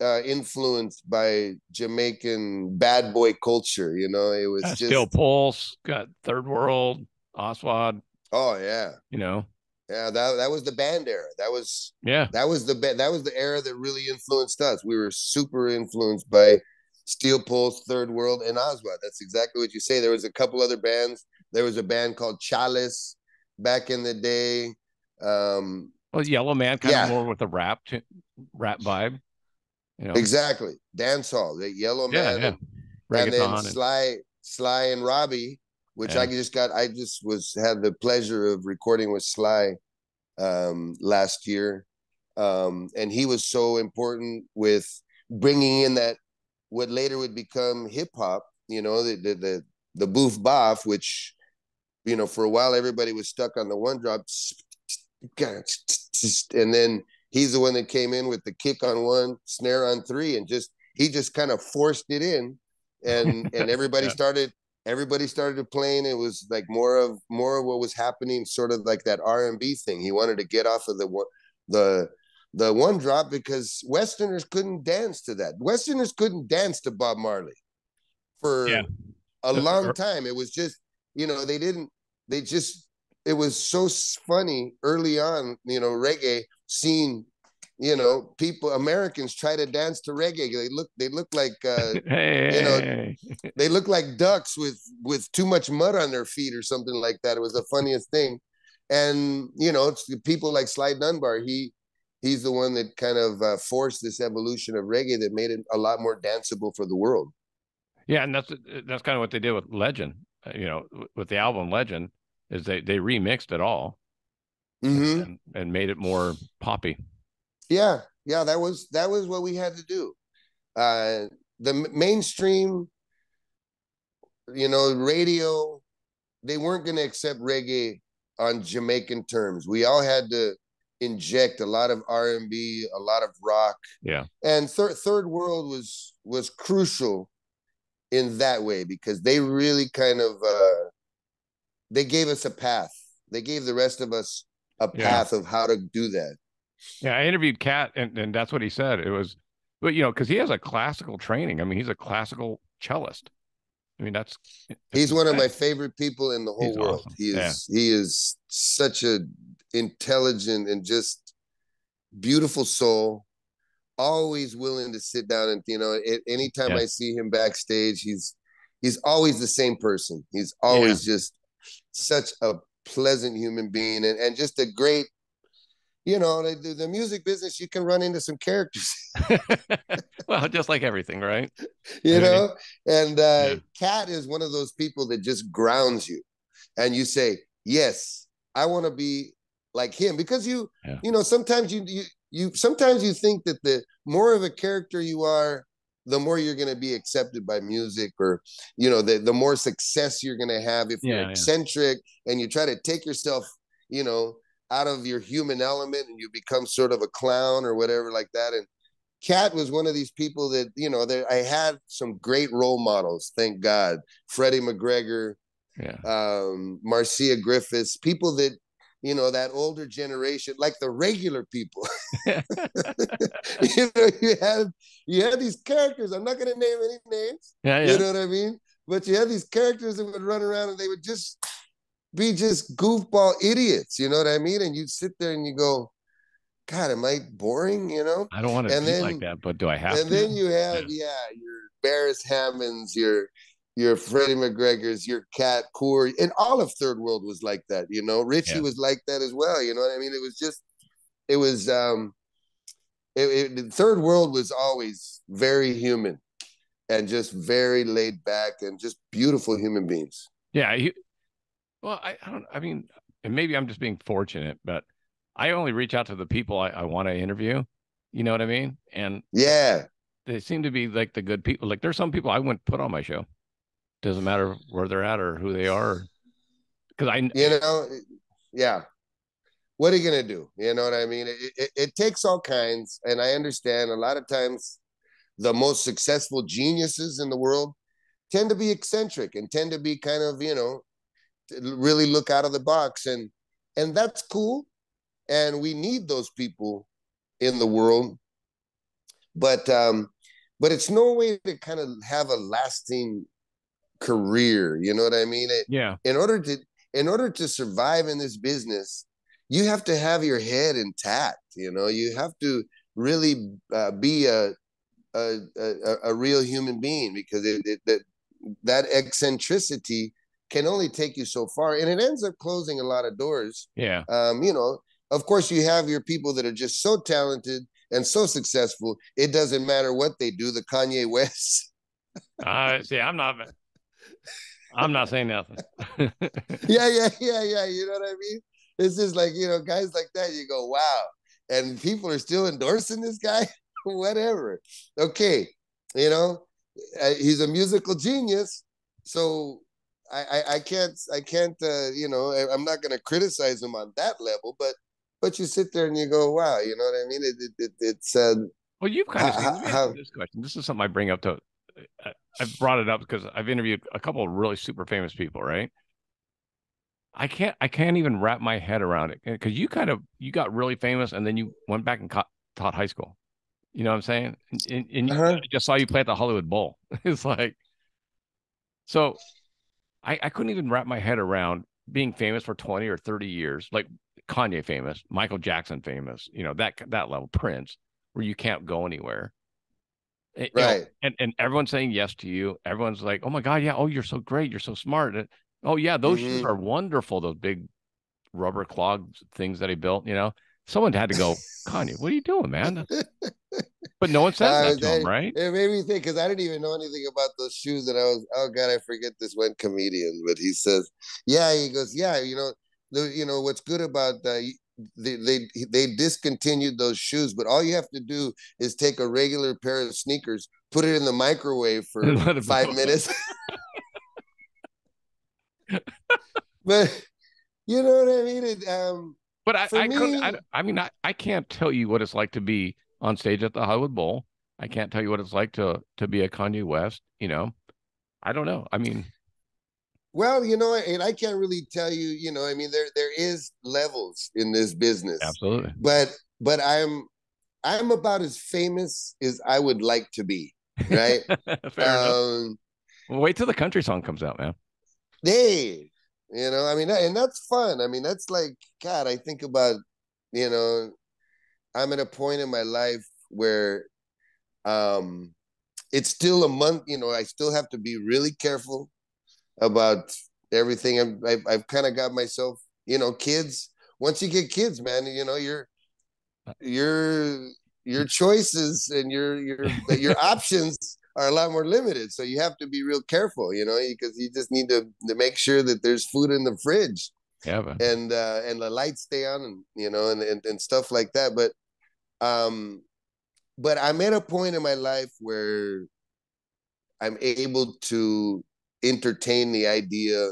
uh, influenced by Jamaican bad boy culture. You know, it was Uh, just Steel Pulse, got Third World, Aswad, oh yeah, you know. Yeah. That that was the band era. That was Yeah. that was the that was the era that really influenced us. We were super influenced by Steel Pulse, Third World, and Aswad. That's exactly what you say. There was a couple other bands. There was a band called Chalice back in the day. Um, Well, Yellow Man kind Yeah. of more with a rap t- rap vibe. You know. exactly, dancehall, the Yellow Yeah, Man, yeah. and, and then Sly, Sly and Robbie, which I just got. I just was had the pleasure of recording with Sly um, last year, um, and he was so important with bringing in that what later would become hip hop. You know, the the the, the boof boff, which you know for a while everybody was stuck on the one drop, and then he's the one that came in with the kick on one, snare on three, and just he just kind of forced it in, and and everybody Yeah. started everybody started playing. It was like more of more of what was happening, sort of like that R and B thing. He wanted to get off of the one the the one drop because Westerners couldn't dance to that. Westerners couldn't dance to Bob Marley for Yeah. a long time. It was just you know they didn't they just it was so funny early on. You know reggae seeing you know people Americans try to dance to reggae. They look they look like uh, hey, you know, hey, they look like ducks with with too much mud on their feet or something like that. It was the funniest thing. And you know, it's the people like Sly Dunbar. He he's the one that kind of uh, forced this evolution of reggae that made it a lot more danceable for the world. yeah, and that's that's kind of what they did with Legend. uh, You know, with the album Legend, is they they remixed it all hmm and, and made it more poppy. Yeah, yeah, that was that was what we had to do. Uh, the m- mainstream, you know, radio, they weren't going to accept reggae on Jamaican terms. We all had to inject a lot of r&b a lot of rock, Yeah, and third third world was was crucial in that way because they really kind of uh, they gave us a path. They gave the rest of us a Yeah. path of how to do that. Yeah. I interviewed Cat, and and that's what he said. It was, but you know, because he has a classical training. I mean, he's a classical cellist. I mean, that's He's one of my favorite people in the whole He's world. awesome. He Yeah. is he is such a intelligent and just beautiful soul. Always willing to sit down and you know, at, anytime Yeah. I see him backstage, he's he's always the same person. He's always just such a pleasant human being and, and just a great you know, the, the music business, you can run into some characters. well, just like everything, right? You I mean, know, and uh, yeah. Cat is one of those people that just grounds you, and you say, "Yes, I want to be like him," because you, yeah. you know, sometimes you you you sometimes you think that the more of a character you are, the more you're going to be accepted by music or you know the, the more success you're going to have if you're eccentric and you try to take yourself you know out of your human element and you become sort of a clown or whatever like that. And Cat was one of these people that, you know, that I had some great role models, thank God. Freddie McGregor, yeah. um, Marcia Griffiths, people that, you know, that older generation, like the regular people. you know, you had you had these characters. I'm not gonna name any names. Yeah, yeah. You know what I mean? But you had these characters that would run around and they would just be just goofball idiots. You know what I mean? And you sit there and you go, God, am I boring? You know? I don't want to and be then, like that, but do I have and to? then you have, yeah, yeah your Beres Hammonds, your your Freddie McGregor's, your Cat Coore, and all of Third World was like that. You know, Richie yeah. was like that as well. You know what I mean? It was just, it was, um, it, it, Third World was always very human and just very laid back and just beautiful human beings. Yeah, well, I, I don't. I mean, and maybe I'm just being fortunate, but I only reach out to the people I, I want to interview. You know what I mean? And yeah, they seem to be like the good people. Like there's some people I wouldn't put on my show. Doesn't matter where they're at or who they are, because I, you know, yeah. What are you gonna do? You know what I mean? It, it, it takes all kinds, and I understand a lot of times the most successful geniuses in the world tend to be eccentric and tend to be kind of you know really look out of the box. And and that's cool. And we need those people in the world. But um but it's no way to kind of have a lasting career. You know what i mean? It, yeah. in order to in order to survive in this business you have to have your head intact you know? You have to really uh, be a, a, a a real human being because it, it that that eccentricity can only take you so far and it ends up closing a lot of doors. Yeah. Um you know of course you have your people that are just so talented and so successful it doesn't matter what they do the kanye west. Uh see i'm not i'm not saying nothing. Yeah yeah yeah yeah you know what i mean? It's just like you know guys like that you go wow. And people are still endorsing this guy? Whatever. Okay you know uh, he's a musical genius. So I, I, can't I can't uh, you know I'm not going to criticize him on that level, but but you sit there and you go, wow, you know what I mean? It, it, it it's uh, well, you've kind of how, how, this question. This is something I bring up to. I've brought it up because I've interviewed a couple of really super famous people, right? I can't I can't even wrap my head around it because you kind of you got really famous and then you went back and taught high school. You know what I'm saying? And, and uh-huh. I just saw you play at the Hollywood Bowl. it's like so I, I couldn't even wrap my head around being famous for 20 or 30 years, like Kanye famous, Michael Jackson famous, you know, that that level, Prince, where you can't go anywhere. Eh, right. know, and, and everyone's saying yes to you. Everyone's like, oh my God, yeah, oh, you're so great, you're so smart. And, oh yeah, those mm-hmm. shoes are wonderful, those big rubber clog things that he built, you know. Someone had to go, Kanye, what are you doing, man? But no one says uh, that to him, right? It made me think because I didn't even know anything about those shoes, and I was, oh god, I forget this one comedian, but he says, yeah, he goes, yeah, you know, the, you know what's good about uh, they, they they discontinued those shoes, but all you have to do is take a regular pair of sneakers, put it in the microwave for five minutes. but you know what I mean? It, um, but I, I, me, I, I mean, I, I can't tell you what it's like to be on stage at the Hollywood Bowl. I can't tell you what it's like to to be a Kanye West. You know, I don't know. I mean, well, you know, and I can't really tell you. You know, I mean, there there is levels in this business. Absolutely. But but I'm I'm about as famous as I would like to be. Right. Fair um, well, wait till the country song comes out, man. Hey, you know, I mean, and that's fun. I mean, that's like God. I think about you know I'm at a point in my life where um it's still a month, you know, I still have to be really careful about everything. I'm, I've, I've kind of got myself, you know, kids. Once you get kids, man, you know, you're your your choices and your your your options are a lot more limited. So you have to be real careful, you know, because you just need to, to make sure that there's food in the fridge. Yeah, but... and uh, and the lights stay on, and you know, and, and and stuff like that. But um, but I'm at a point in my life where I'm able to entertain the idea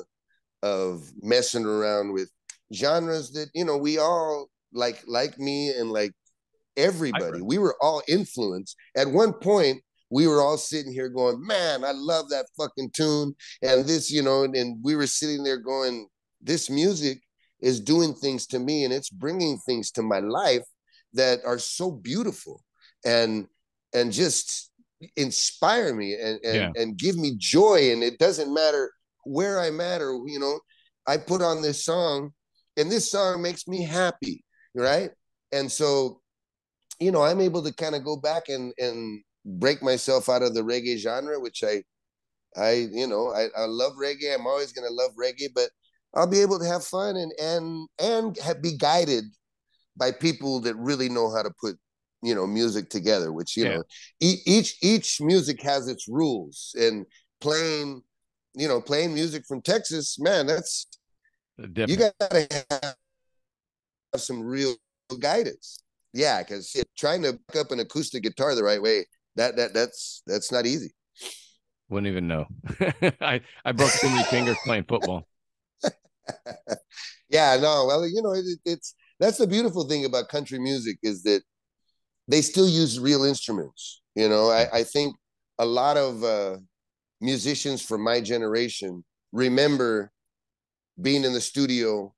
of messing around with genres that you know we all like like me and like everybody we were all influenced at one point we were all sitting here going man i love that fucking tune. And this you know and, and we were sitting there going this music is doing things to me and it's bringing things to my life that are so beautiful and and just inspire me and and, yeah. and give me joy. And it doesn't matter where i'm at or you know i put on this song and this song makes me happy right? And so you know i'm able to kind of go back and and break myself out of the reggae genre which i i you know i, I love reggae i'm always going to love reggae but i'll be able to have fun and and and have, be guided by people that really know how to put you know music together which you yeah. know each each music has its rules and playing you know playing music from texas man that's uh, you gotta have some real guidance yeah because trying to pick up an acoustic guitar the right way that that that's that's not easy. Wouldn't even know. I i broke too many fingers playing football. Yeah no well you know it, it's that's the beautiful thing about country music is that they still use real instruments. You know, I, I think a lot of uh, musicians from my generation remember being in the studio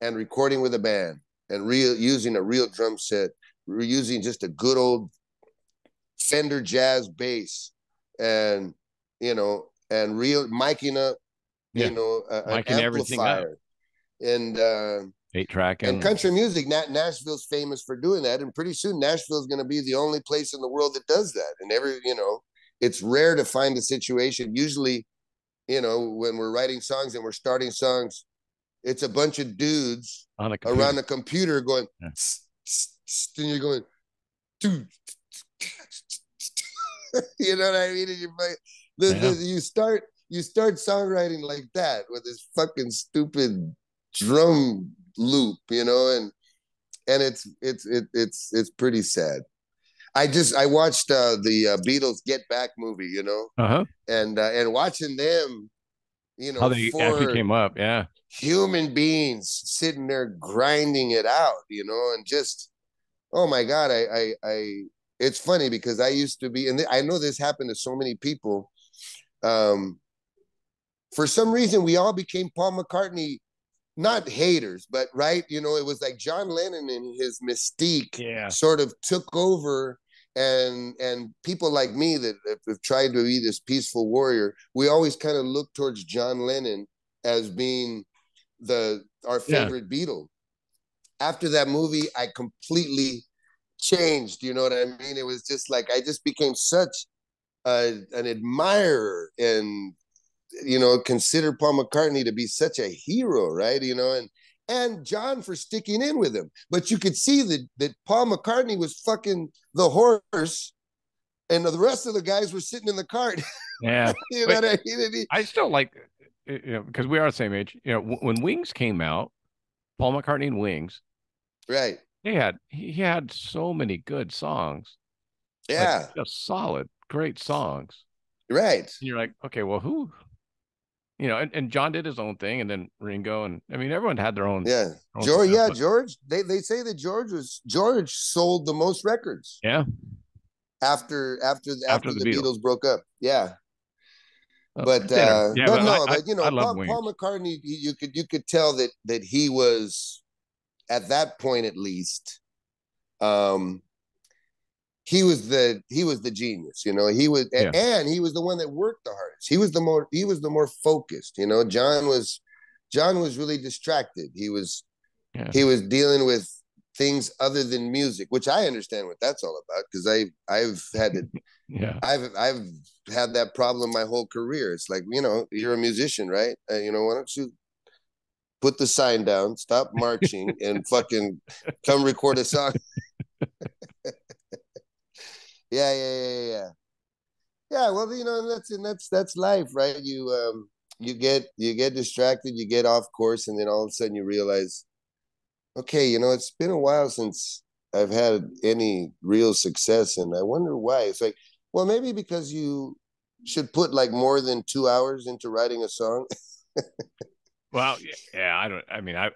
and recording with a band and real using a real drum set, using just a good old Fender jazz bass and you know and real miking up, yeah. you know, a, miking everything up. and uh, eight track and, and country music. Nat- Nashville's famous for doing that, and pretty soon Nashville's going to be the only place in the world that does that. And every you know, it's rare to find a situation. Usually, you know, when we're writing songs and we're starting songs, it's a bunch of dudes on a around the computer going, yeah. and you're going, dude. you know what I mean? And you, the, yeah. the, you start you start songwriting like that with this fucking stupid drum loop, you know, and and it's it's it, it's it's pretty sad. I just I watched uh, the uh, Beatles Get Back movie, you know, uh-huh. and uh, and watching them, you know, how they actually came up, yeah, human beings sitting there grinding it out, you know, and just oh my god, I I, I it's funny because I used to be, and I know this happened to so many people. Um, for some reason, we all became Paul McCartney not haters, but right, you know, it was like John Lennon and his mystique yeah. sort of took over and and people like me that have tried to be this peaceful warrior, we always kind of look towards John Lennon as being the our favorite yeah. Beatle. After that movie, I completely changed. You know what I mean? It was just like I just became such a, an admirer and you know, consider Paul McCartney to be such a hero, right? You know, and and John for sticking in with him. But you could see that that Paul McCartney was fucking the horse, and the rest of the guys were sitting in the cart. Yeah, you know I mean? I still like, uh, uh, you know, because we are the same age. You know, when Wings came out, Paul McCartney and Wings, right? He had he had so many good songs. Yeah, like just solid, great songs. Right. And you're like, okay, well, who you know, and, and John did his own thing, and then Ringo, and I mean, everyone had their own. Yeah, own George. Yeah, George. They they say that George was George sold the most records. Yeah. After after after, after the, the Beatles. Beatles. broke up, yeah. Uh, but uh, yeah, but, but no, I, but you know, Paul, Paul, McCartney, you could you could tell that that he was at that point at least um he was the he was the genius you know he was yeah. and he was the one that worked the hardest. He was the more he was the more focused you know. John was john was really distracted. He was yeah. he was dealing with things other than music which i understand what that's all about because i i've had it yeah. I've i've had that problem my whole career. It's like you know you're a musician right? Uh, you know why don't you put the sign down stop marching and fucking come record a song Yeah, yeah, yeah, yeah. Yeah, well, you know, that's and that's that's life, right? You um you get you get distracted, you get off course, and then all of a sudden you realize, okay, you know, it's been a while since I've had any real success, and I wonder why. It's like, well, maybe because you should put like more than two hours into writing a song. well, yeah, I don't. I mean, I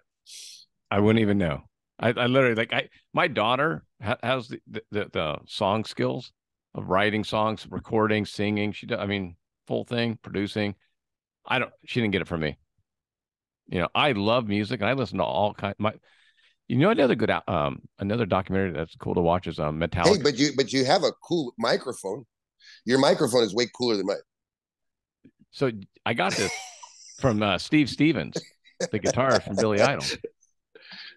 I wouldn't even know. I, I literally like I my daughter ha- has the, the the song skills of writing songs, recording, singing. She does. I mean, full thing, producing. I don't. She didn't get it from me. You know, I love music and I listen to all kind. My, you know, another good um another documentary that's cool to watch is um Metallica. Hey, but you but you have a cool microphone. Your microphone is way cooler than mine. So I got this from uh, Steve Stevens, the guitarist from Billy Idol.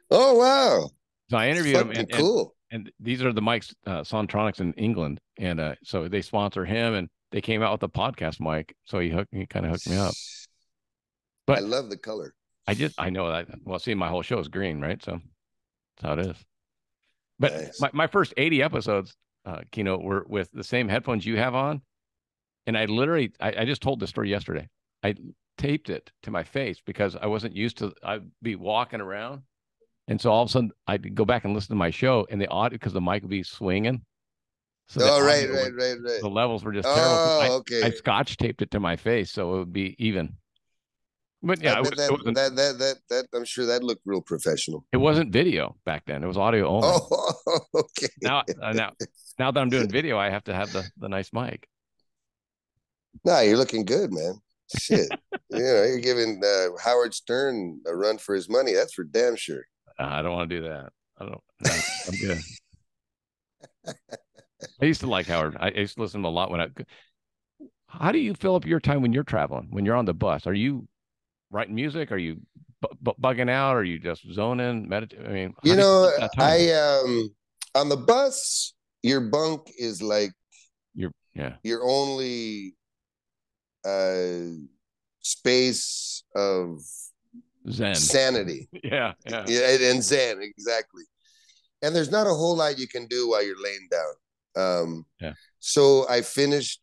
Oh wow! So I interviewed him. And, cool. And, and, these are the mics, uh, Sontronics in England, and uh, so they sponsor him, and they came out with a podcast mic. So he hooked, he kind of hooked me up. But I love the color. I just I know that. Well, see, my whole show is green, right? So that's how it is. But nice. my, my first 80 episodes, uh, keynote were with the same headphones you have on. And I literally, I, I just told this story yesterday. I taped it to my face because I wasn't used to, I'd be walking around. And so all of a sudden I'd go back and listen to my show and the audio, because the mic would be swinging. So oh, right, right, right, right. The levels were just terrible. Oh, I, okay. I scotch taped it to my face so it would be even. But yeah, that, that, that, that, that, that, I'm sure that looked real professional. It wasn't video back then; it was audio only. Oh, okay. Now, uh, now, now that I'm doing video, I have to have the the nice mic. No, you're looking good, man. Shit, you know, you're giving uh, Howard Stern a run for his money. That's for damn sure. I don't want to do that. I don't. I'm good. I used to like Howard. I used to listen to a lot when I. How do you fill up your time when you're traveling? When you're on the bus, are you writing music? Are you bu- bugging out? Are you just zoning, meditating? I mean, you know, you I um on the bus, your bunk is like your yeah your only uh space of zen sanity. yeah, yeah, yeah, and zen exactly. And there's not a whole lot you can do while you're laying down. Um, yeah. So I finished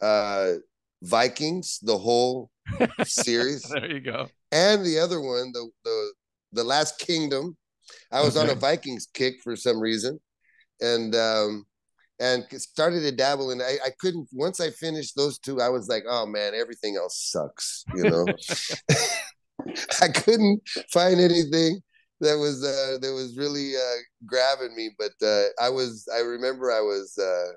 uh Vikings, the whole series. there you go. And the other one, the the the Last Kingdom. I was okay. on a Vikings kick for some reason, and um, and started to dabble and I, I couldn't once I finished those two. I was like, oh man, everything else sucks. You know, I couldn't find anything that was uh, that was really uh, grabbing me. But uh, I was. I remember I was. Uh,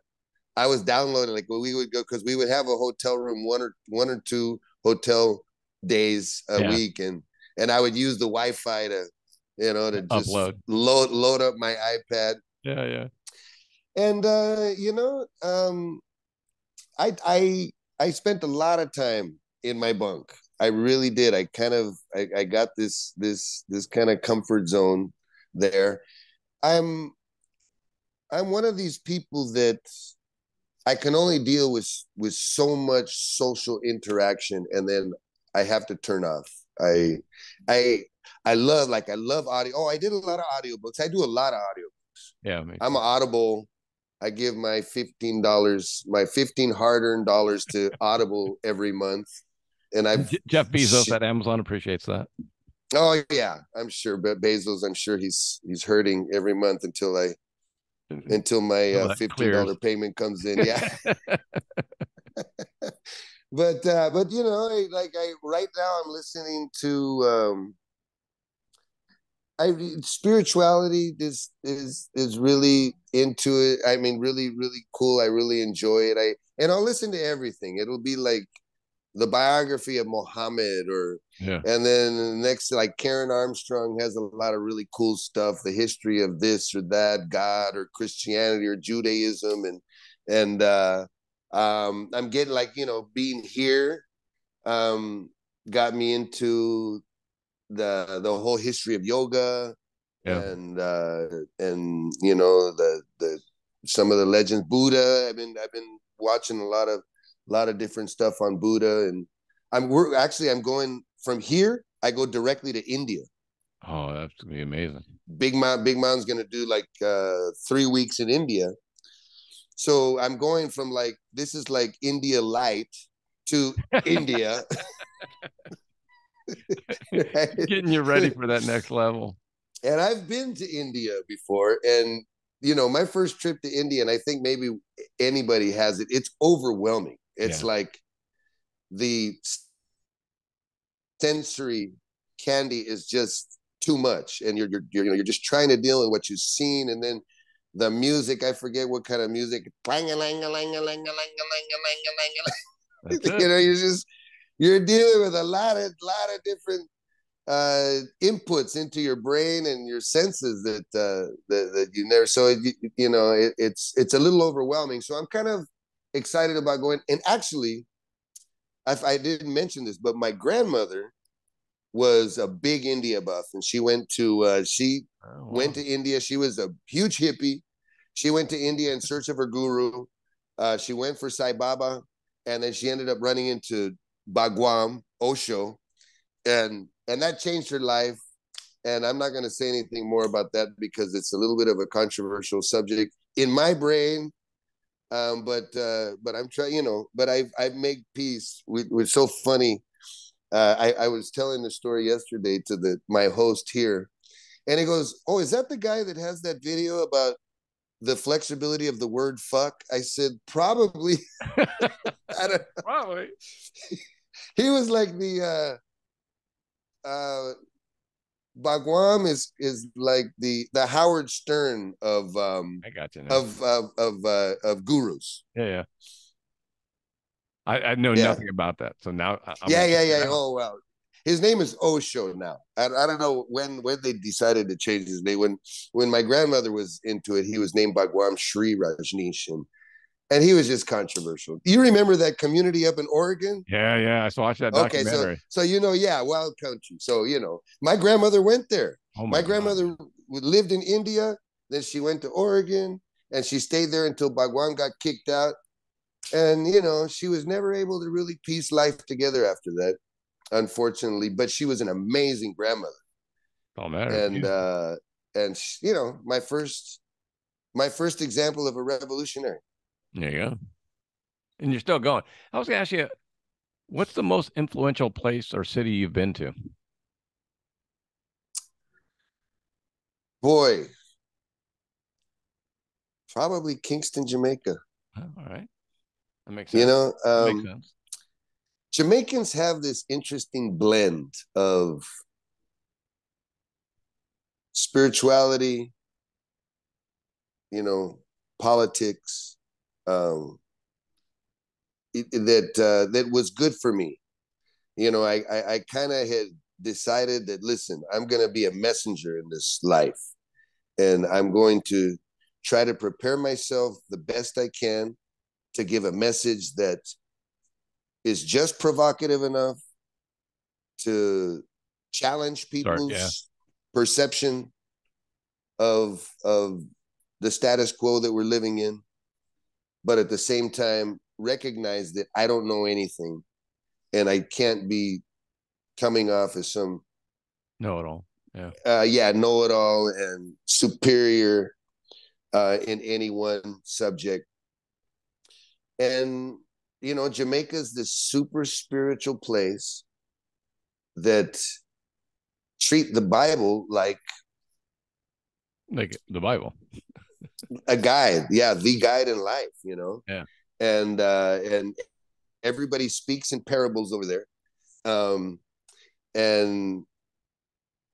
I was downloading like when we would go because we would have a hotel room one or one or two hotel days a yeah. week, and and I would use the Wi-Fi to you know to just upload load load up my iPad. Yeah, yeah. And uh, you know, um, I I I spent a lot of time in my bunk. I really did. I kind of I, I got this this this kind of comfort zone there. I'm I'm one of these people that I can only deal with with so much social interaction, and then I have to turn off. I I I love like I love audio. Oh, I did a lot of audiobooks. I do a lot of audiobooks. Yeah, I'm an Audible. I give my fifteen dollars, my fifteen hard-earned dollars to Audible every month, and I Jeff Bezos at Amazon appreciates that. Oh yeah, I'm sure. But Bezos, I'm sure he's he's hurting every month until I until my uh, fifteen dollar payment comes in. Yeah. but uh, but you know, like I right now I'm listening to um I spirituality is is is really into it. I mean, really, really cool. I really enjoy it. I and I'll listen to everything. It'll be like the biography of Muhammad or yeah. and then next like Karen Armstrong has a lot of really cool stuff, the history of this or that, God or Christianity or Judaism and and uh um I'm getting like, you know, being here um got me into the the whole history of yoga yeah. and uh and you know the the some of the legends Buddha. I've been I've been watching a lot of a lot of different stuff on Buddha, and I'm we're actually I'm going from here. I go directly to India. Oh, that's gonna be amazing. Big Mom, Big Mom's gonna do like uh, three weeks in India, So I'm going from like this is like India light to India. right? Getting you ready for that next level. And I've been to India before, and you know, my first trip to India, and I think maybe anybody has it. It's overwhelming. It's yeah. like the sensory candy is just too much, and you're, you're you're you know you're just trying to deal with what you've seen, and then the music. I forget what kind of music. you know, you're just you're dealing with a lot of lot of different uh, inputs into your brain and your senses that uh, that, that you never. So it, you know it, it's it's a little overwhelming. So I'm kind of excited about going. And actually, I, I didn't mention this, but my grandmother was a big India buff, and she went to uh, she oh, wow. went to India. She was a huge hippie. She went to India in search of her guru. Uh, she went for Sai Baba, and then she ended up running into Bhagwan Osho, and and that changed her life. And I'm not going to say anything more about that because it's a little bit of a controversial subject in my brain. Um, but uh, but I'm trying, you know. But I've I've made peace. With, with so funny. Uh, I I was telling the story yesterday to the my host here, and he goes, "Oh, is that the guy that has that video about the flexibility of the word fuck?" I said, "Probably." I don't, know. Probably. He was like the uh uh Bhagwan is is like the the Howard Stern of um I got you now. of of of uh, of gurus. Yeah, yeah. I, I know yeah. nothing about that, so now I'm yeah, yeah, yeah. Oh well, his name is Osho now. I, I don't know when when they decided to change his name. When when my grandmother was into it, he was named Bhagwan Shree Rajneesh, and and he was just controversial. You remember that community up in Oregon? Yeah, yeah, I watched that okay, documentary. so so you know, yeah, wild country. So you know, my grandmother went there. Oh my, my grandmother lived in India. Then she went to Oregon, and she stayed there until Bhagwan got kicked out. And you know, she was never able to really piece life together after that, unfortunately. But she was an amazing grandmother. Oh man, and uh, and you know, my first, my first example of a revolutionary. There you go. And you're still going. I was going to ask you, what's the most influential place or city you've been to? Boy, probably Kingston, Jamaica. Oh, all right. That makes sense. You know, um, makes sense. Jamaicans have this interesting blend of spirituality, you know, politics, um, it, that uh, that was good for me. You know, I I, I kind of had decided that listen, I'm going to be a messenger in this life, and I'm going to try to prepare myself the best I can to give a message that is just provocative enough to challenge people's yeah. perception of of the status quo that we're living in but at the same time recognize that I don't know anything and I can't be coming off as some know it all. Yeah. Uh, yeah, know it all and superior uh, in any one subject. And you know, Jamaica's this super spiritual place that treat the Bible like like the Bible a guide. Yeah the guide in life you know? Yeah. And uh and everybody speaks in parables over there. Um and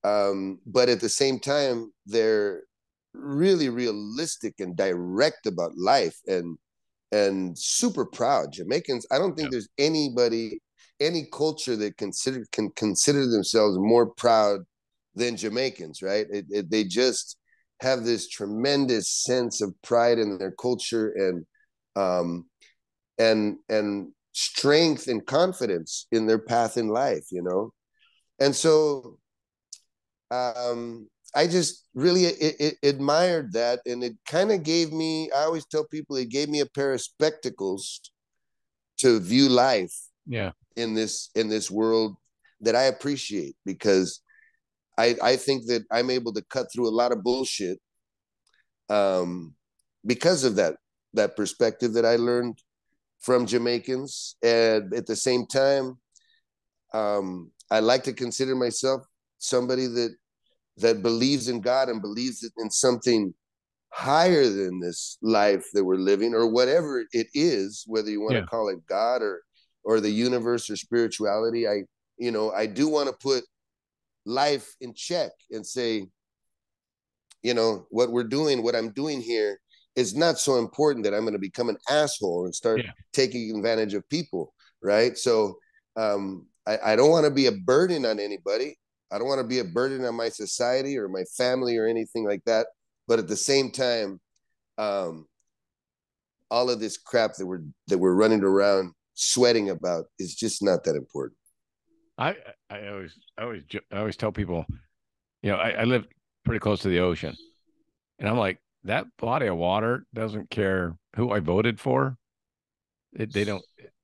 um but at the same time they're really realistic and direct about life and and super proud. Jamaicans i don't think yeah. there's anybody any culture that consider can consider themselves more proud than jamaicans right? It, it, they just have this tremendous sense of pride in their culture and um, and and strength and confidence in their path in life you know? And so um, i just really it, it admired that and it kind of gave me i always tell people it gave me a pair of spectacles to view life yeah. in this in this world that i appreciate because I, I think that I'm able to cut through a lot of bullshit um, because of that that perspective that I learned from Jamaicans, and at the same time, um, I like to consider myself somebody that that believes in God and believes in something higher than this life that we're living or whatever it is whether you want yeah. to call it god or or the universe or spirituality i you know i do want to put life in check and say you know what we're doing what i'm doing here is not so important that i'm going to become an asshole and start yeah. taking advantage of people right? So um i, I don't want to be a burden on anybody. I don't want to be a burden on my society or my family or anything like that. But at the same time um all of this crap that we're that we're running around sweating about is just not that important i i always i always i always tell people you know i, I live pretty close to the ocean. And i'm like that body of water doesn't care who i voted for. It, they don't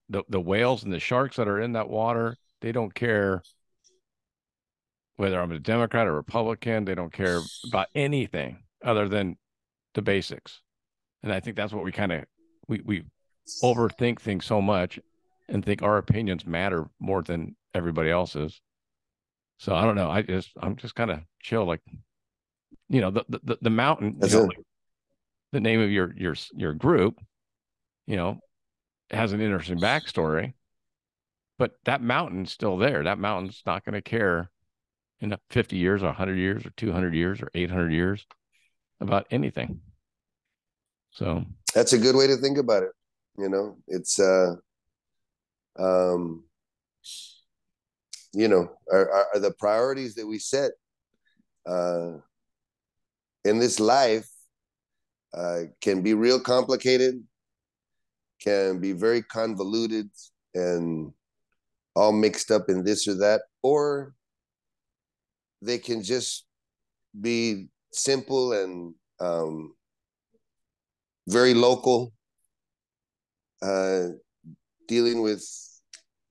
the, the whales and the sharks that are in that water they don't care whether i'm a democrat or republican. They don't care about anything other than the basics. And I think that's what we kind of we we overthink things so much and think our opinions matter more than everybody else is. So I don't know. I just I'm just kind of chill, like you know the the the mountain. You know, like the name of your your your group, you know, has an interesting backstory, but that mountain's still there. That mountain's not going to care in 50 years or 100 years or 200 years or 800 years about anything. So that's a good way to think about it. You know, it's uh um you know, are, are the priorities that we set uh in this life uh can be real complicated, can be very convoluted and all mixed up in this or that, or they can just be simple and um, very local, uh, dealing with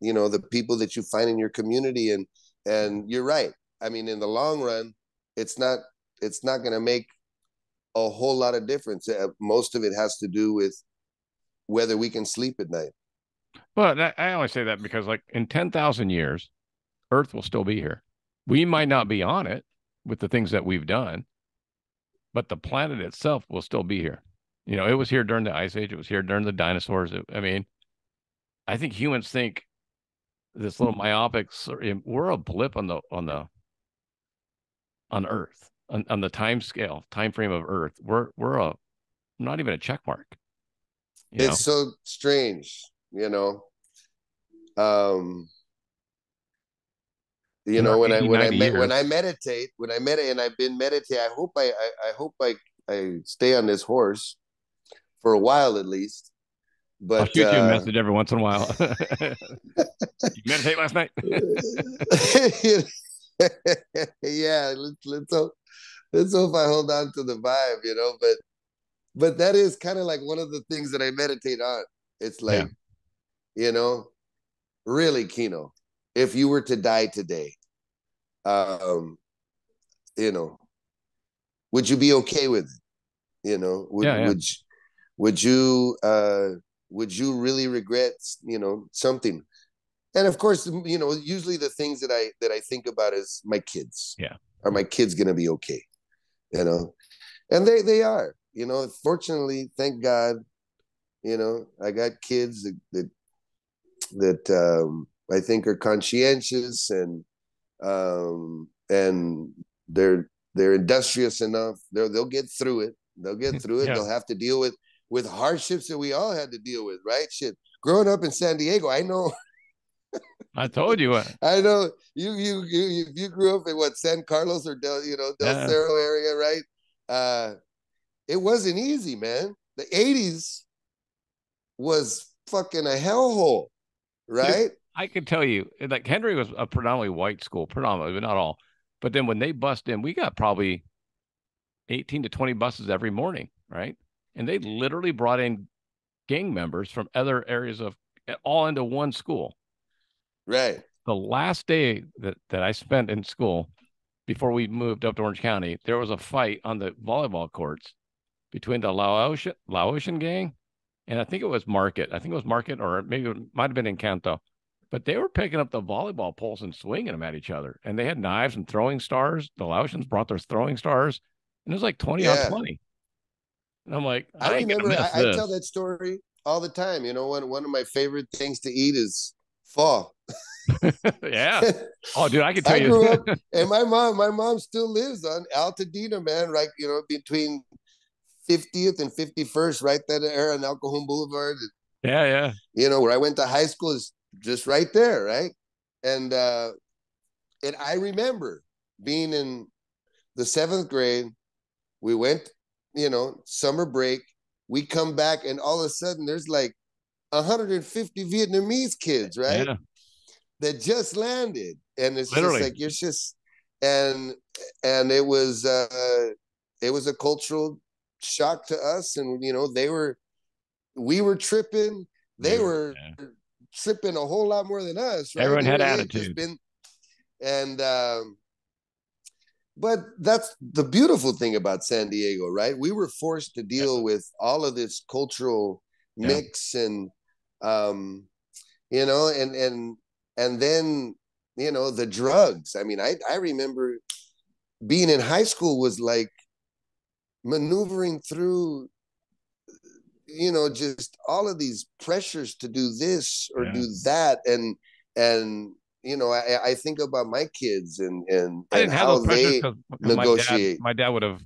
you know the people that you find in your community and and you're right i mean in the long run it's not it's not going to make a whole lot of difference uh, most of it has to do with whether we can sleep at night well i only say that because like in 10,000 years earth will still be here we might not be on it with the things that we've done but the planet itself will still be here. You know, it was here during the ice age. It was here during the dinosaurs. I mean, I think humans think this little myopic. We're a blip on the on the on Earth on, on the time scale, time frame of Earth. We're we're a not even a check mark. It's know? so strange, you know. Um, you know when i when i med- when i meditate when i meditate and i've been meditating i hope I, I, I hope i i stay on this horse for a while at least but I'll shoot uh, you a uh, message every once in a while. you meditate last night? yeah, let's let's hope let's hope I hold on to the vibe, you know. But but that is kind of like one of the things that I meditate on. It's like, yeah. you know, really, Quino, if you were to die today, um, you know, would you be okay with it? You know, would yeah, yeah. would you, would you uh would you really regret you know something? And of course, you know, usually the things that I that I think about is my kids. Yeah, are my kids gonna be okay? You know, and they they are. You know, fortunately, thank God. You know, I got kids that that, that um, I think are conscientious and um, and they're they're industrious enough. They're, they'll get through it. They'll get through it. yeah. They'll have to deal with with hardships that we all had to deal with, right? Shit. Growing up in San Diego, I know. I told you what. I know you you you you grew up in what San Carlos or Del you know Del yeah. Cerro area, right? Uh, it wasn't easy, man. The '80s was fucking a hellhole, right? I could tell you, like Henry was a predominantly white school, predominantly, but not all. But then when they bust in, we got probably 18 to 20 buses every morning, right? And they literally brought in gang members from other areas of eh, all into one school. Right. The last day that, that I spent in school before we moved up to Orange County, there was a fight on the volleyball courts between the Laotian, Laotian gang and I think it was Market. I think it was Market, or maybe it might have been Encanto. But they were picking up the volleyball poles and swinging them at each other, and they had knives and throwing stars. The Laotians brought their throwing stars, and it was like twenty Yeah. on twenty. And I'm like, I, I remember I, I tell that story all the time. You know, one one of my favorite things to eat is pho. yeah. Oh, dude, I can tell I you. grew up, and my mom, my mom still lives on Altadena, man. Right, you know, between 50th and 51st, right there on El Cajon Boulevard. yeah, yeah. You know, where I went to high school is just right there, right? And uh and I remember being in the seventh grade. We went, you know, summer break. We come back, and all of a sudden, there's like 150 Vietnamese kids, right? Yeah. that just landed and it's Literally. just like you're just and and it was uh it was a cultural shock to us and you know they were we were tripping they They were, yeah. tripping a whole lot more than us right? Everyone had attitude. been- and um but that's the beautiful thing about San Diego, right? We were forced to deal with all of this cultural Yeah. mix and um you know and and and then you know the drugs. I mean, I I remember being in high school was like maneuvering through you know just all of these pressures to do this or Yeah. do that and and you know I, I think about my kids and and, I didn't have how they because my dad, negotiate. my dad would have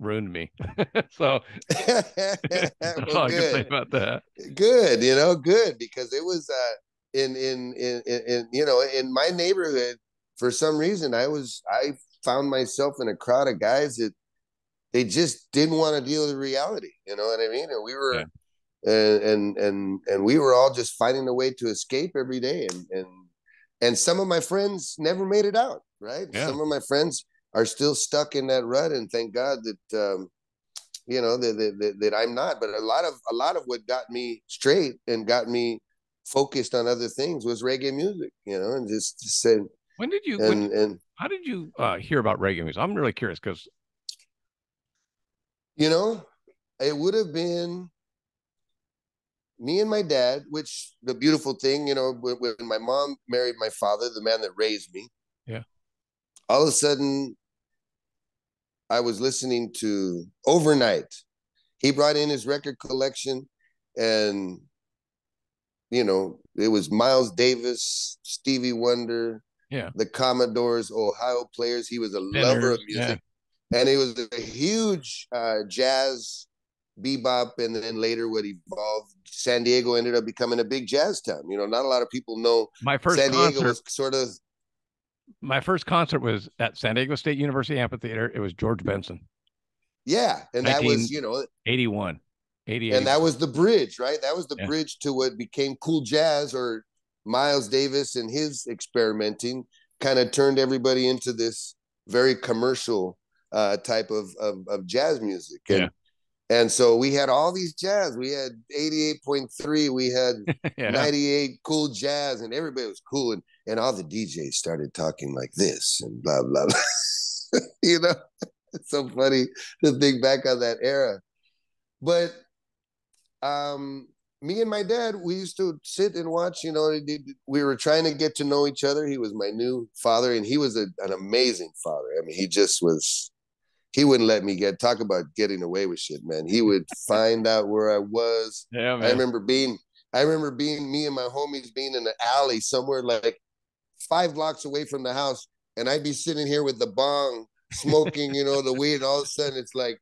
ruined me. so well, that's all I can say good. about that. good you know good because it was uh in in in in, in you know in my neighborhood for some reason i was i found myself in a crowd of guys that they just didn't want to deal with reality you know what i mean and we were Yeah. and and and and we were all just finding a way to escape every day and and and some of my friends never made it out right Yeah. some of my friends are still stuck in that rut and thank god that um you know that, that, that, that i'm not but a lot of a lot of what got me straight and got me focused on other things was reggae music you know and just, just said When did you? when, and and how did you uh, hear about reggae music? I'm really curious because you know it would have been me and my dad which the beautiful thing you know when, when my mom married my father the man that raised me Yeah. all of a sudden i was listening to overnight he brought in his record collection and you know it was miles davis stevie wonder Yeah. the commodores ohio players he was a lover of music and he was a huge uh, jazz bebop and then later what evolved san diego ended up becoming a big jazz town you know not a lot of people know my first san diego concert, was sort of my first concert was at San Diego State University Amphitheater. It was George Benson, yeah and that was you know 81, 88. and that was the bridge right that was the Yeah. bridge to what became cool jazz or miles davis and his experimenting kind of turned everybody into this very commercial uh type of of, of jazz music and Yeah. And so we had all these jazz. We had 88.3 we had yeah. 98 cool jazz and everybody was cool and and all the DJs started talking like this and blah blah blah. You know? It's so funny to think back on that era. But um me and my dad we used to sit and watch you know we were trying to get to know each other. He was my new father and he was a, an amazing father. I mean he just was he wouldn't let me get talk about getting away with shit man he would find out where i was yeah, I remember being, I remember being me and my homies being in the alley somewhere like five blocks away from the house, and I'd be sitting here with the bong, smoking, you know, the weed. And all of a sudden, it's like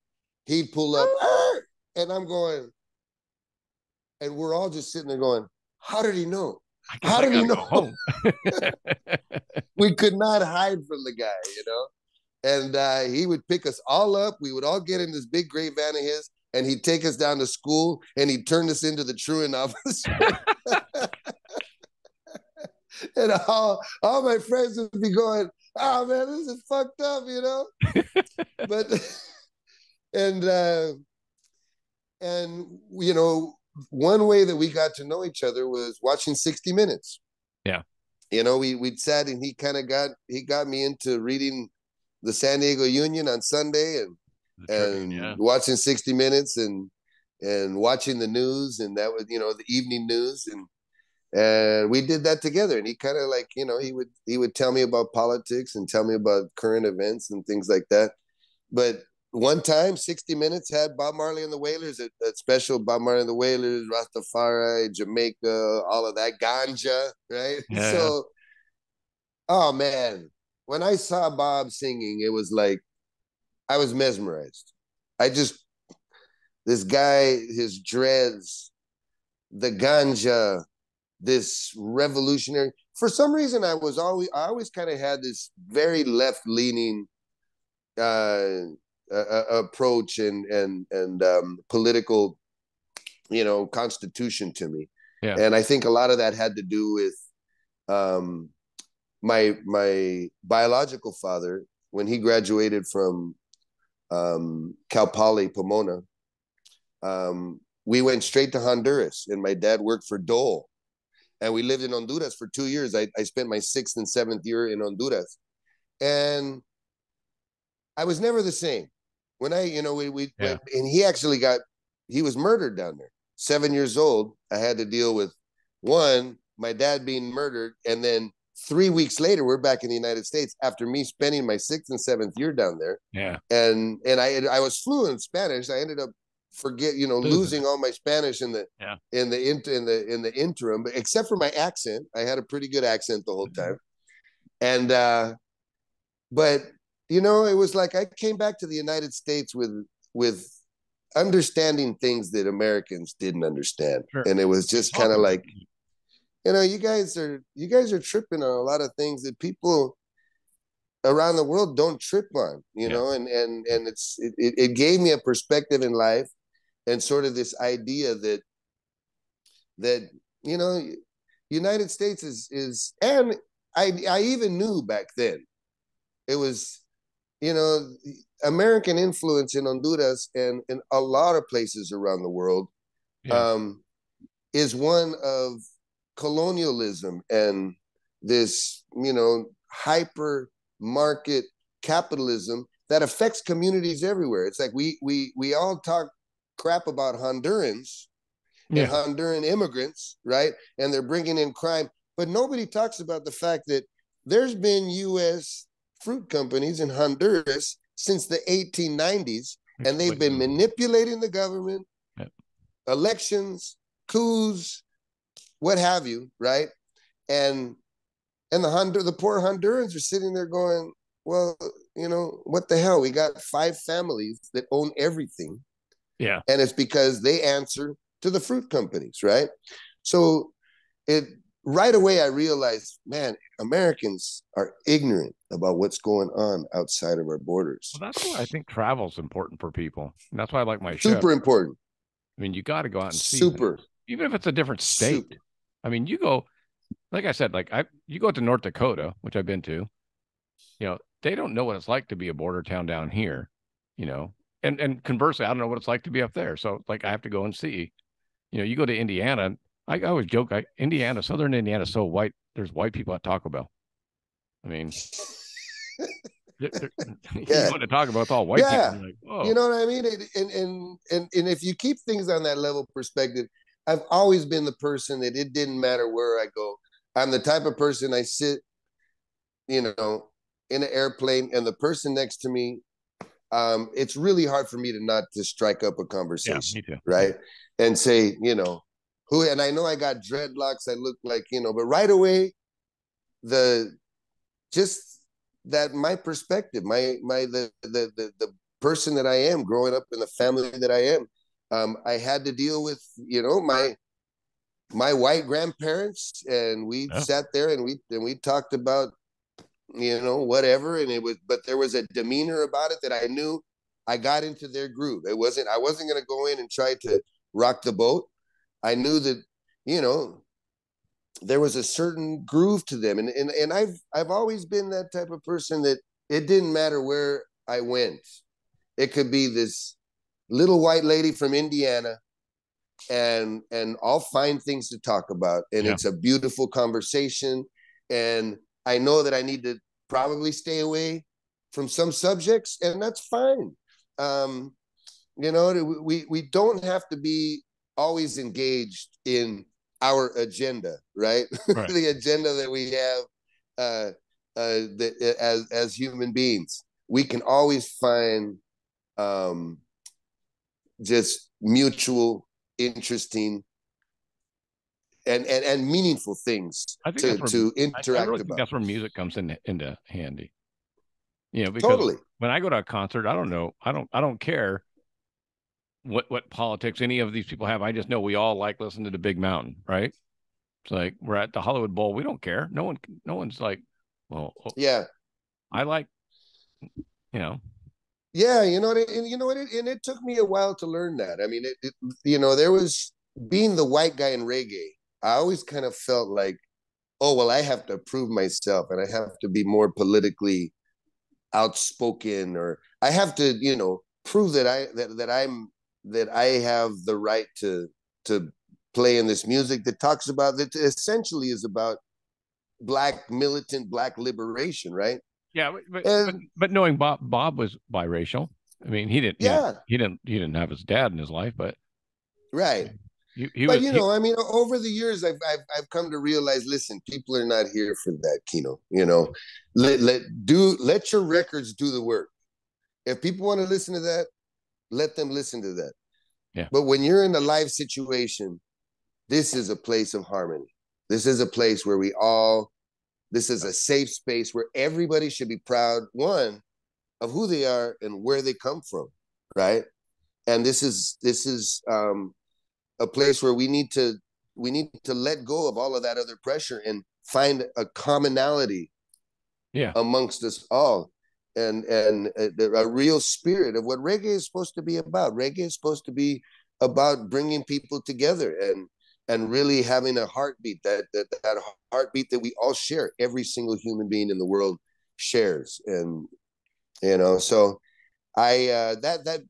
he'd pull up, and I'm going, and we're all just sitting there going, "How did he know?" How did he know? We could not hide from the guy, you know. And uh, he would pick us all up. We would all get in this big gray van of his, and he'd take us down to school, and he'd turn us into the truant office. and all, all my friends would be going, "Oh man, this is fucked up," you know. but and uh, and you know, one way that we got to know each other was watching 60 Minutes. Yeah. You know, we we'd sat and he kind of got he got me into reading the San Diego Union on Sunday and and yeah. watching 60 Minutes and and watching the news, and that was you know the evening news, and and we did that together. And he kind of like you know he would he would tell me about politics and tell me about current events and things like that. But one time, 60 Minutes had Bob Marley and the Wailers, a, a special Bob Marley and the Wailers, Rastafari, Jamaica, all of that, ganja, right? Yeah. So, oh man, when I saw Bob singing, it was like I was mesmerized. I just, this guy, his dreads, the ganja, this revolutionary. For some reason, I was always, I always kind of had this very left leaning uh, uh, approach and and and um, political, you know, constitution to me. Yeah. And I think a lot of that had to do with um, my my biological father when he graduated from um, Cal Poly Pomona. Um, we went straight to Honduras, and my dad worked for Dole, and we lived in Honduras for two years. I, I spent my sixth and seventh year in Honduras, and I was never the same. When I, you know, we we Yeah. and he actually got he was murdered down there. Seven years old. I had to deal with one, my dad being murdered, and then three weeks later, we're back in the United States after me spending my sixth and seventh year down there. Yeah. And and I I was fluent in Spanish. I ended up forget, you know, Losing losing all my Spanish in the Yeah. in the in, in the in the interim, but except for my accent, I had a pretty good accent the whole time. And uh but you know, it was like I came back to the United States with with understanding things that Americans didn't understand. Sure. And it was just kind of like, you know, you guys are you guys are tripping on a lot of things that people around the world don't trip on, you Yeah. know, and and and it's it, it gave me a perspective in life and sort of this idea that that you know United States is is and I I even knew back then it was you know American influence in Honduras and in a lot of places around the world Yeah. um, is one of colonialism and this you know hyper market capitalism that affects communities everywhere. It's like we we we all talk crap about Hondurans Yeah. and Honduran immigrants, right? And they're bringing in crime, but nobody talks about the fact that there's been U.S. fruit companies in Honduras since the 1890s, and they've been manipulating the government, Yep. elections, coups, what have you, right? And and the Hondur the poor Hondurans are sitting there going, well, you know, what the hell? We got five families that own everything Yeah. and it's because they answer to the fruit companies, right? So it right away I realized, man, Americans are ignorant about what's going on outside of our borders. Well, that's why I think travel's important for people. And that's why I like my show. Super important. I mean, you got to go out and see Super. things, even if it's a different state. Super. I mean, you go, like I said, like I, you go to North Dakota, which I've been to. You know, they don't know what it's like to be a border town down here. You know, and and conversely, I don't know what it's like to be up there. So like, I have to go and see. You know, you go to Indiana. I, I always joke, I, Indiana, Southern Indiana, is so white. There's white people at Taco Bell. I mean, they're- you Yeah. want to talk about it's all white Yeah. people. Like. You know what I mean? And and and and if you keep things on that level perspective, I've always been the person that it didn't matter where I go. I'm the type of person I sit, you know, in an airplane, and the person next to me, um, it's really hard for me to not to strike up a yeah, conversation, me too. right? And say, you know, who? And I know I got dreadlocks. I look like, you know, but right away, the just that my perspective, my my the the the, the person that I am growing up in the family that I am. Um, I had to deal with, you know, my my white grandparents, and we Yeah. sat there and we and we talked about, you know, whatever, and it was, but there was a demeanor about it that I knew I got into their groove. It wasn't, I wasn't gonna go in and try to rock the boat. I knew that, you know, there was a certain groove to them, and and and I've I've always been that type of person that it didn't matter where I went. It could be this little white lady from Indiana and and I'll find things to talk about and Yeah. it's a beautiful conversation and I know that I need to probably stay away from some subjects and that's fine. Um You know, we we don't have to be always engaged in our agenda, right? right. the agenda that we have uh, uh, that, as as human beings, we can always find um, just mutual, interesting, and and, and meaningful things to, where, to interact I, I really about. That's where music comes in, into handy. You know, because totally. when I go to a concert, I don't know, I don't, I don't care what what politics any of these people have. I just know we all like listening to the Big Mountain, right? It's like we're at the Hollywood Bowl. We don't care. No one, no one's like, well, oh, yeah, I like, you know, yeah, you know, and you know what, and it took me a while to learn that. I mean, it, it, you know, there was being the white guy in reggae. I always kind of felt like, oh well, I have to prove myself, and I have to be more politically outspoken, or I have to, you know, prove that I that that I'm that I have the right to to play in this music that talks about that essentially is about black militant black liberation, right? Yeah, but, and, but, but knowing Bob Bob was biracial. I mean, he didn't. Yeah, he didn't. He didn't have his dad in his life, but right. He, he but was, you know, I mean, over the years, I've, I've I've come to realize. Listen, people are not here for that, Quino. You know, let let do let your records do the work. If people want to listen to that, let them listen to that. Yeah. But when you're in a live situation, this is a place of harmony. This is a place where we all, this is a safe space where everybody should be proud, one, of who they are and where they come from, right? And this is this is um, a place where we need to we need to let go of all of that other pressure and find a commonality yeah amongst us all and and a, a, real spirit of what reggae is supposed to be about. Reggae is supposed to be about bringing people together and and really having a heartbeat that that that heartbeat that we all share. Every single human being in the world shares, and you know. So I uh, that that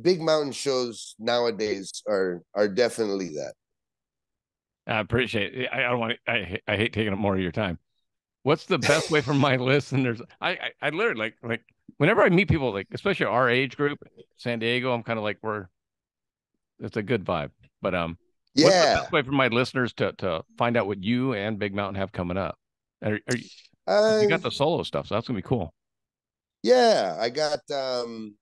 big mountain shows nowadays are are definitely that. I appreciate it. I, I don't want to, I, I hate taking up more of your time. What's the best way for my listeners? I, I, I literally like like whenever I meet people like especially our age group, San Diego, I'm kind of like we're it's a good vibe. But um yeah. What's the best way for my listeners to to find out what you and Big Mountain have coming up? Are, are you, uh, you got the solo stuff, so that's gonna be cool. Yeah, I got um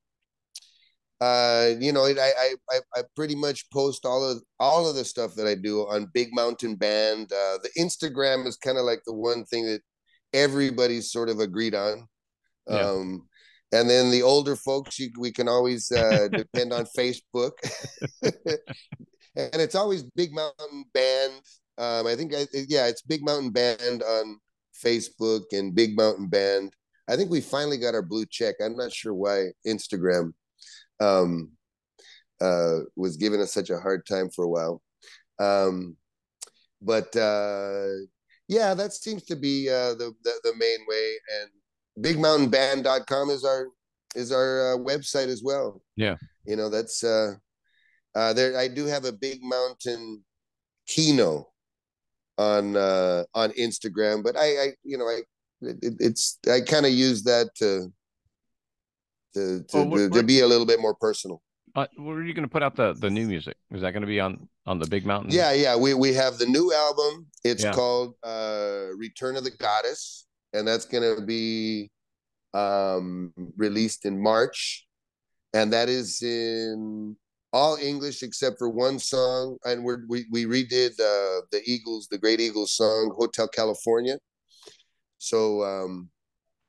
uh you know I, I i pretty much post all of all of the stuff that i do on big mountain band uh the instagram is kind of like the one thing that everybody's sort of agreed on yeah. um and then the older folks you, we can always uh depend on facebook and it's always big mountain band um i think I, yeah it's big mountain band on facebook and big mountain band i think we finally got our blue check i'm not sure why instagram um, uh, was giving us such a hard time for a while. Um, but uh, yeah, that seems to be uh, the, the, the main way. And bigmountainband.com is our is our uh, website as well. Yeah, you know that's uh, there. I do have a big mountain quino on uh, on Instagram, but I, I you know I it, it's I kind of use that to to to, well, to, to be a little bit more personal. Uh, where are you going to put out the the new music? Is that going to be on on the Big Mountain? Yeah, yeah. We we have the new album. It's yeah. called uh, Return of the Goddess, and that's going to be um, released in March, and that is in all English except for one song, and we we we redid uh, the Eagles, the Great Eagles song, Hotel California. So, um,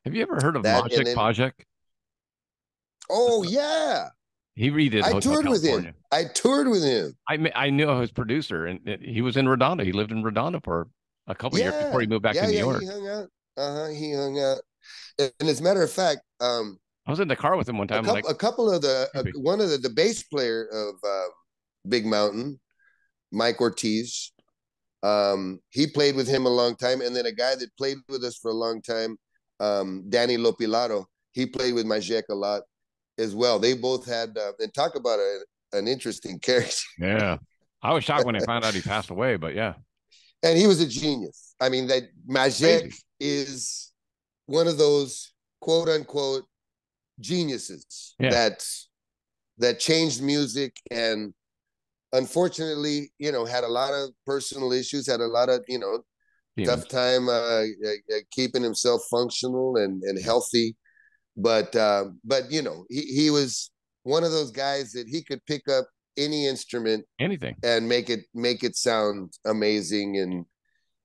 have you ever heard of Majek Fashek? Oh yeah. He redid. I Hotel toured California. with him. I toured with him. I I knew his producer, and he was in Redondo. He lived in Redondo for a couple yeah. years before he moved back yeah, to New yeah, York. He hung out. Uh huh. He hung out. And as a matter of fact, um, I was in the car with him one time. A couple, like, a couple of the uh, one of the the bass player of uh, Big Mountain, Mike Ortiz. Um, he played with him a long time, and then a guy that played with us for a long time, um, Danny Lopilato. He played with Majek a lot as well. They both had uh, and talk about a, an interesting character. Yeah, I was shocked when I found out he passed away, but yeah. And he was a genius. I mean, that Majek is one of those quote unquote geniuses yeah. that that changed music and unfortunately, you know, had a lot of personal issues, had a lot of, you know, Demons. tough time uh, uh, keeping himself functional and, and healthy. But uh, but you know, he, he was one of those guys that he could pick up any instrument Anything. and make it make it sound amazing and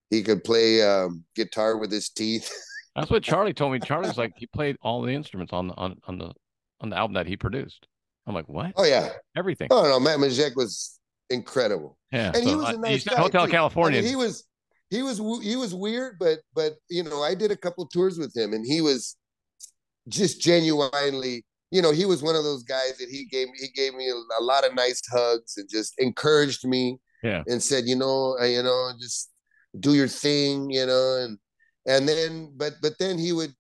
he could play um, guitar with his teeth. That's what Charlie told me. Charlie's like he played all the instruments on the on, on the on the album that he produced. I'm like, what? oh yeah. Everything. Oh no, Matt Majek was incredible. yeah. and he was a uh, nice you said guy, Hotel too. California. I mean, he was he was he was weird, but but you know, I did a couple tours with him, and he was just genuinely, you know, he was one of those guys that he gave he gave me a, a lot of nice hugs and just encouraged me yeah. and said, you know, uh, you know, just do your thing, you know, and and then but but then he would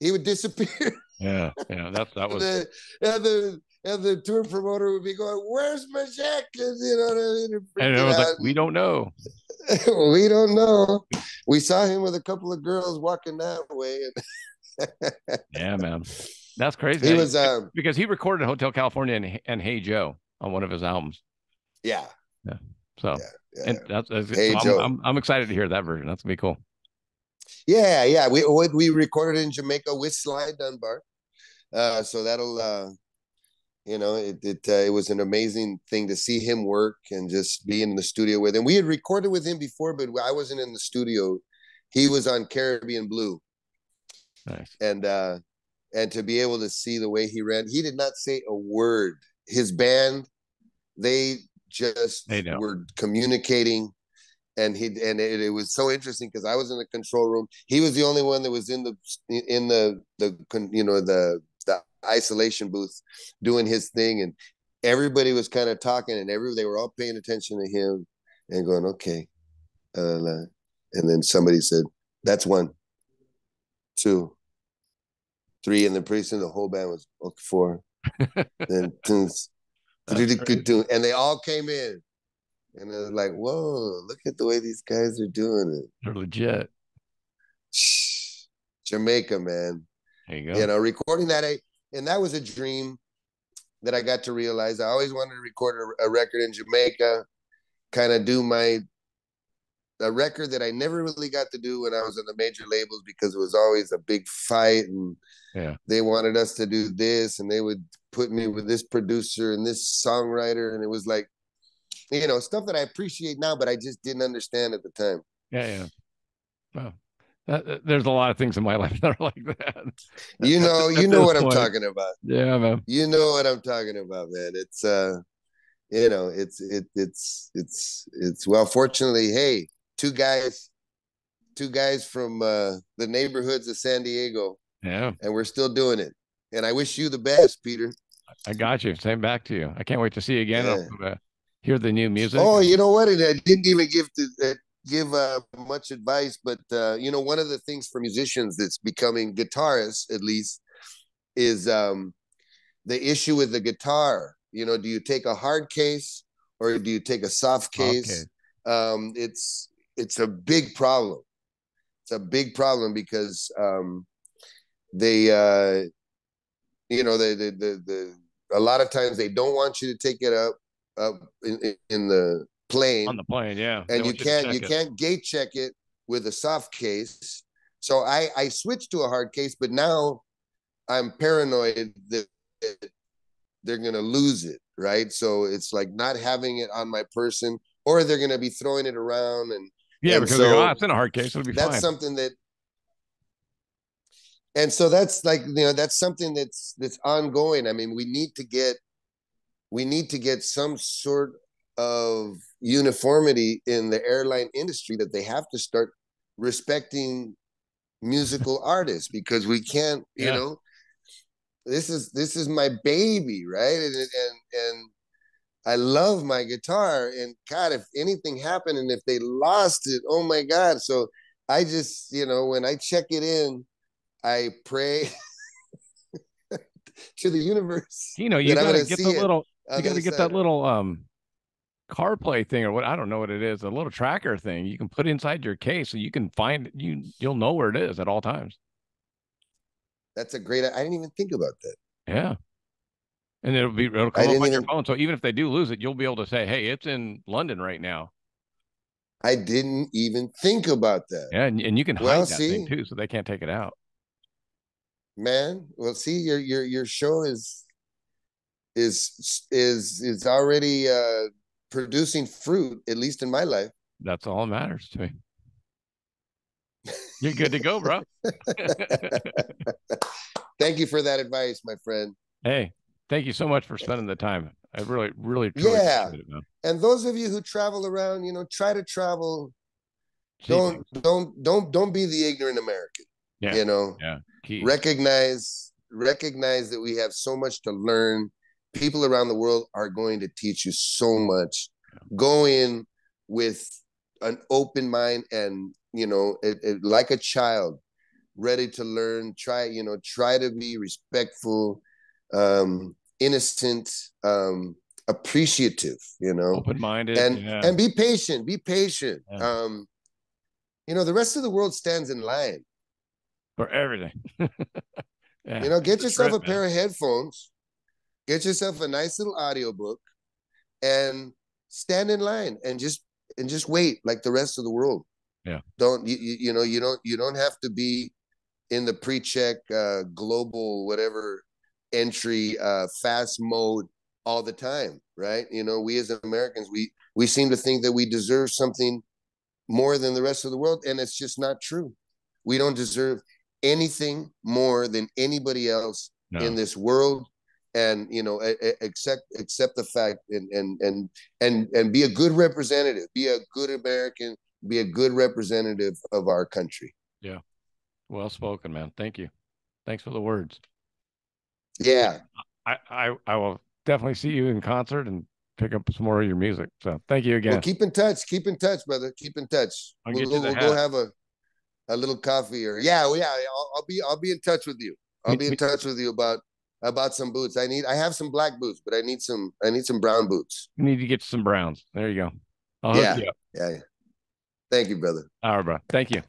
he would disappear. Yeah. Yeah. That's that was the and the and the tour promoter would be going, "Where's my jacket?" you know what I mean? and it was like, we don't know. we don't know. We saw him with a couple of girls walking that way. Yeah, man. That's crazy. he was, um, because he recorded Hotel California and, and Hey Joe on one of his albums. yeah, Yeah. So yeah, and that's, that's Hey so I'm, I'm, I'm excited to hear that version. That's gonna be cool. Yeah, yeah. We we we recorded in Jamaica with Sly Dunbar, uh, so that'll, uh, you know, it it uh, it was an amazing thing to see him work and just be in the studio with him. We had recorded with him before, but I wasn't in the studio. He was on Caribbean Blue. Nice. and uh and to be able to see the way he ran he did not say a word his band they just They know. were communicating and he and it, it was so interesting because i was in the control room. He was the only one that was in the in the the you know the the isolation booth doing his thing and everybody was kind of talking and every they were all paying attention to him and going okay. Uh, and then somebody said that's one two, three, and then pretty soon the whole band was okay, four. then tunes, That's crazy. and they all came in, and it was like, whoa, look at the way these guys are doing it. They're legit. Jamaica, man, There you go. you know, recording that, I- and that was a dream that I got to realize. I always wanted to record a, a record in Jamaica, kind of do my a record that I never really got to do when I was in the major labels because it was always a big fight and Yeah. they wanted us to do this and they would put me with this producer and this songwriter and it was like you know stuff that I appreciate now but I just didn't understand at the time. Yeah, yeah. Wow. That, there's a lot of things in my life that are like that. You know, you know what I'm talking about. Yeah, man. You know what I'm talking about, man. It's uh you know, it's it it's it's it's well fortunately, hey, two guys two guys from uh the neighborhoods of San Diego Yeah, and we're still doing it. And I wish you the best, Peter. I got you. Same back to you. I can't wait to see you again. Yeah. Hear the new music. Oh, you know what? And I didn't even give to uh, give uh, much advice, but uh, you know, one of the things for musicians that's becoming guitarists, at least, is um, the issue with the guitar. You know, do you take a hard case or do you take a soft case? case. Um, it's it's a big problem. It's a big problem because um, they, uh, you know, the the the the a lot of times they don't want you to take it up up in, in- the plane on the plane. Yeah, and you can't you it. can't gate check it with a soft case so i i switched to a hard case but now i'm paranoid that they're gonna lose it right so it's like not having it on my person or they're gonna be throwing it around and Yeah, and because they go, "Oh, ah, it's in a hard case. It'll be that's fine. something that and so that's like you know that's something that's that's ongoing i mean we need to get we need to get some sort of uniformity in the airline industry that they have to start respecting musical artists because we can't you Yeah. know this is this is my baby right and and and I love my guitar and God if anything happened and if they lost it oh my god so I just you know when I check it in I pray to the universe You know, you gotta get the little. You gotta get that little um, CarPlay thing or what? I don't know what it is. A little tracker thing you can put inside your case, so you can find you. You'll know where it is at all times. That's a great I didn't even think about that Yeah, And it'll be it'll come up on your phone. So even if they do lose it, you'll be able to say, "Hey, it's in London right now." I didn't even think about that. Yeah, and, and you can hide Well, that thing see. too, so they can't take it out. man well see your your your show is is is is already uh producing fruit at least in my life That's all that matters to me. You're good to go, bro. thank you for that advice my friend hey, thank you so much for spending the time. I really, really, Yeah. appreciate it, and those of you who travel around you know try to travel don't things. don't don't don't be the ignorant american Yeah. you know Yeah, key. recognize recognize that we have so much to learn people around the world are going to teach you so much go in with an open mind and you know it, it- like a child ready to learn try you know try to be respectful um innocent um appreciative you know open-minded, and yeah. and be patient be patient Yeah. um you know the rest of the world stands in line for everything. yeah. You know, get It's a yourself trip, a pair of headphones, get yourself a nice little audiobook, and stand in line and just and just wait like the rest of the world. Yeah. Don't you you, know you don't you don't have to be in the pre-check uh global whatever entry uh fast mode all the time, right? You know, we as Americans we we seem to think that we deserve something more than the rest of the world and it's just not true. We don't deserve anything more than anybody else No. in this world and you know accept accept the fact and and and and and be a good representative be a good american be a good representative of our country yeah well spoken, man. Thank you. Thanks for the words. yeah I, I, I will definitely see you in concert and pick up some more of your music. So thank you again. well keep in touch keep in touch brother keep in touch I'll we'll, get you go, the we'll go have a a little coffee or yeah well, yeah I'll, I'll be i'll be in touch with you i'll be in touch with you about about some boots i need i have some black boots but i need some i need some brown boots you need to get some browns. There you go. I'll Yeah. you yeah, yeah. thank you brother All right, bro. Thank you.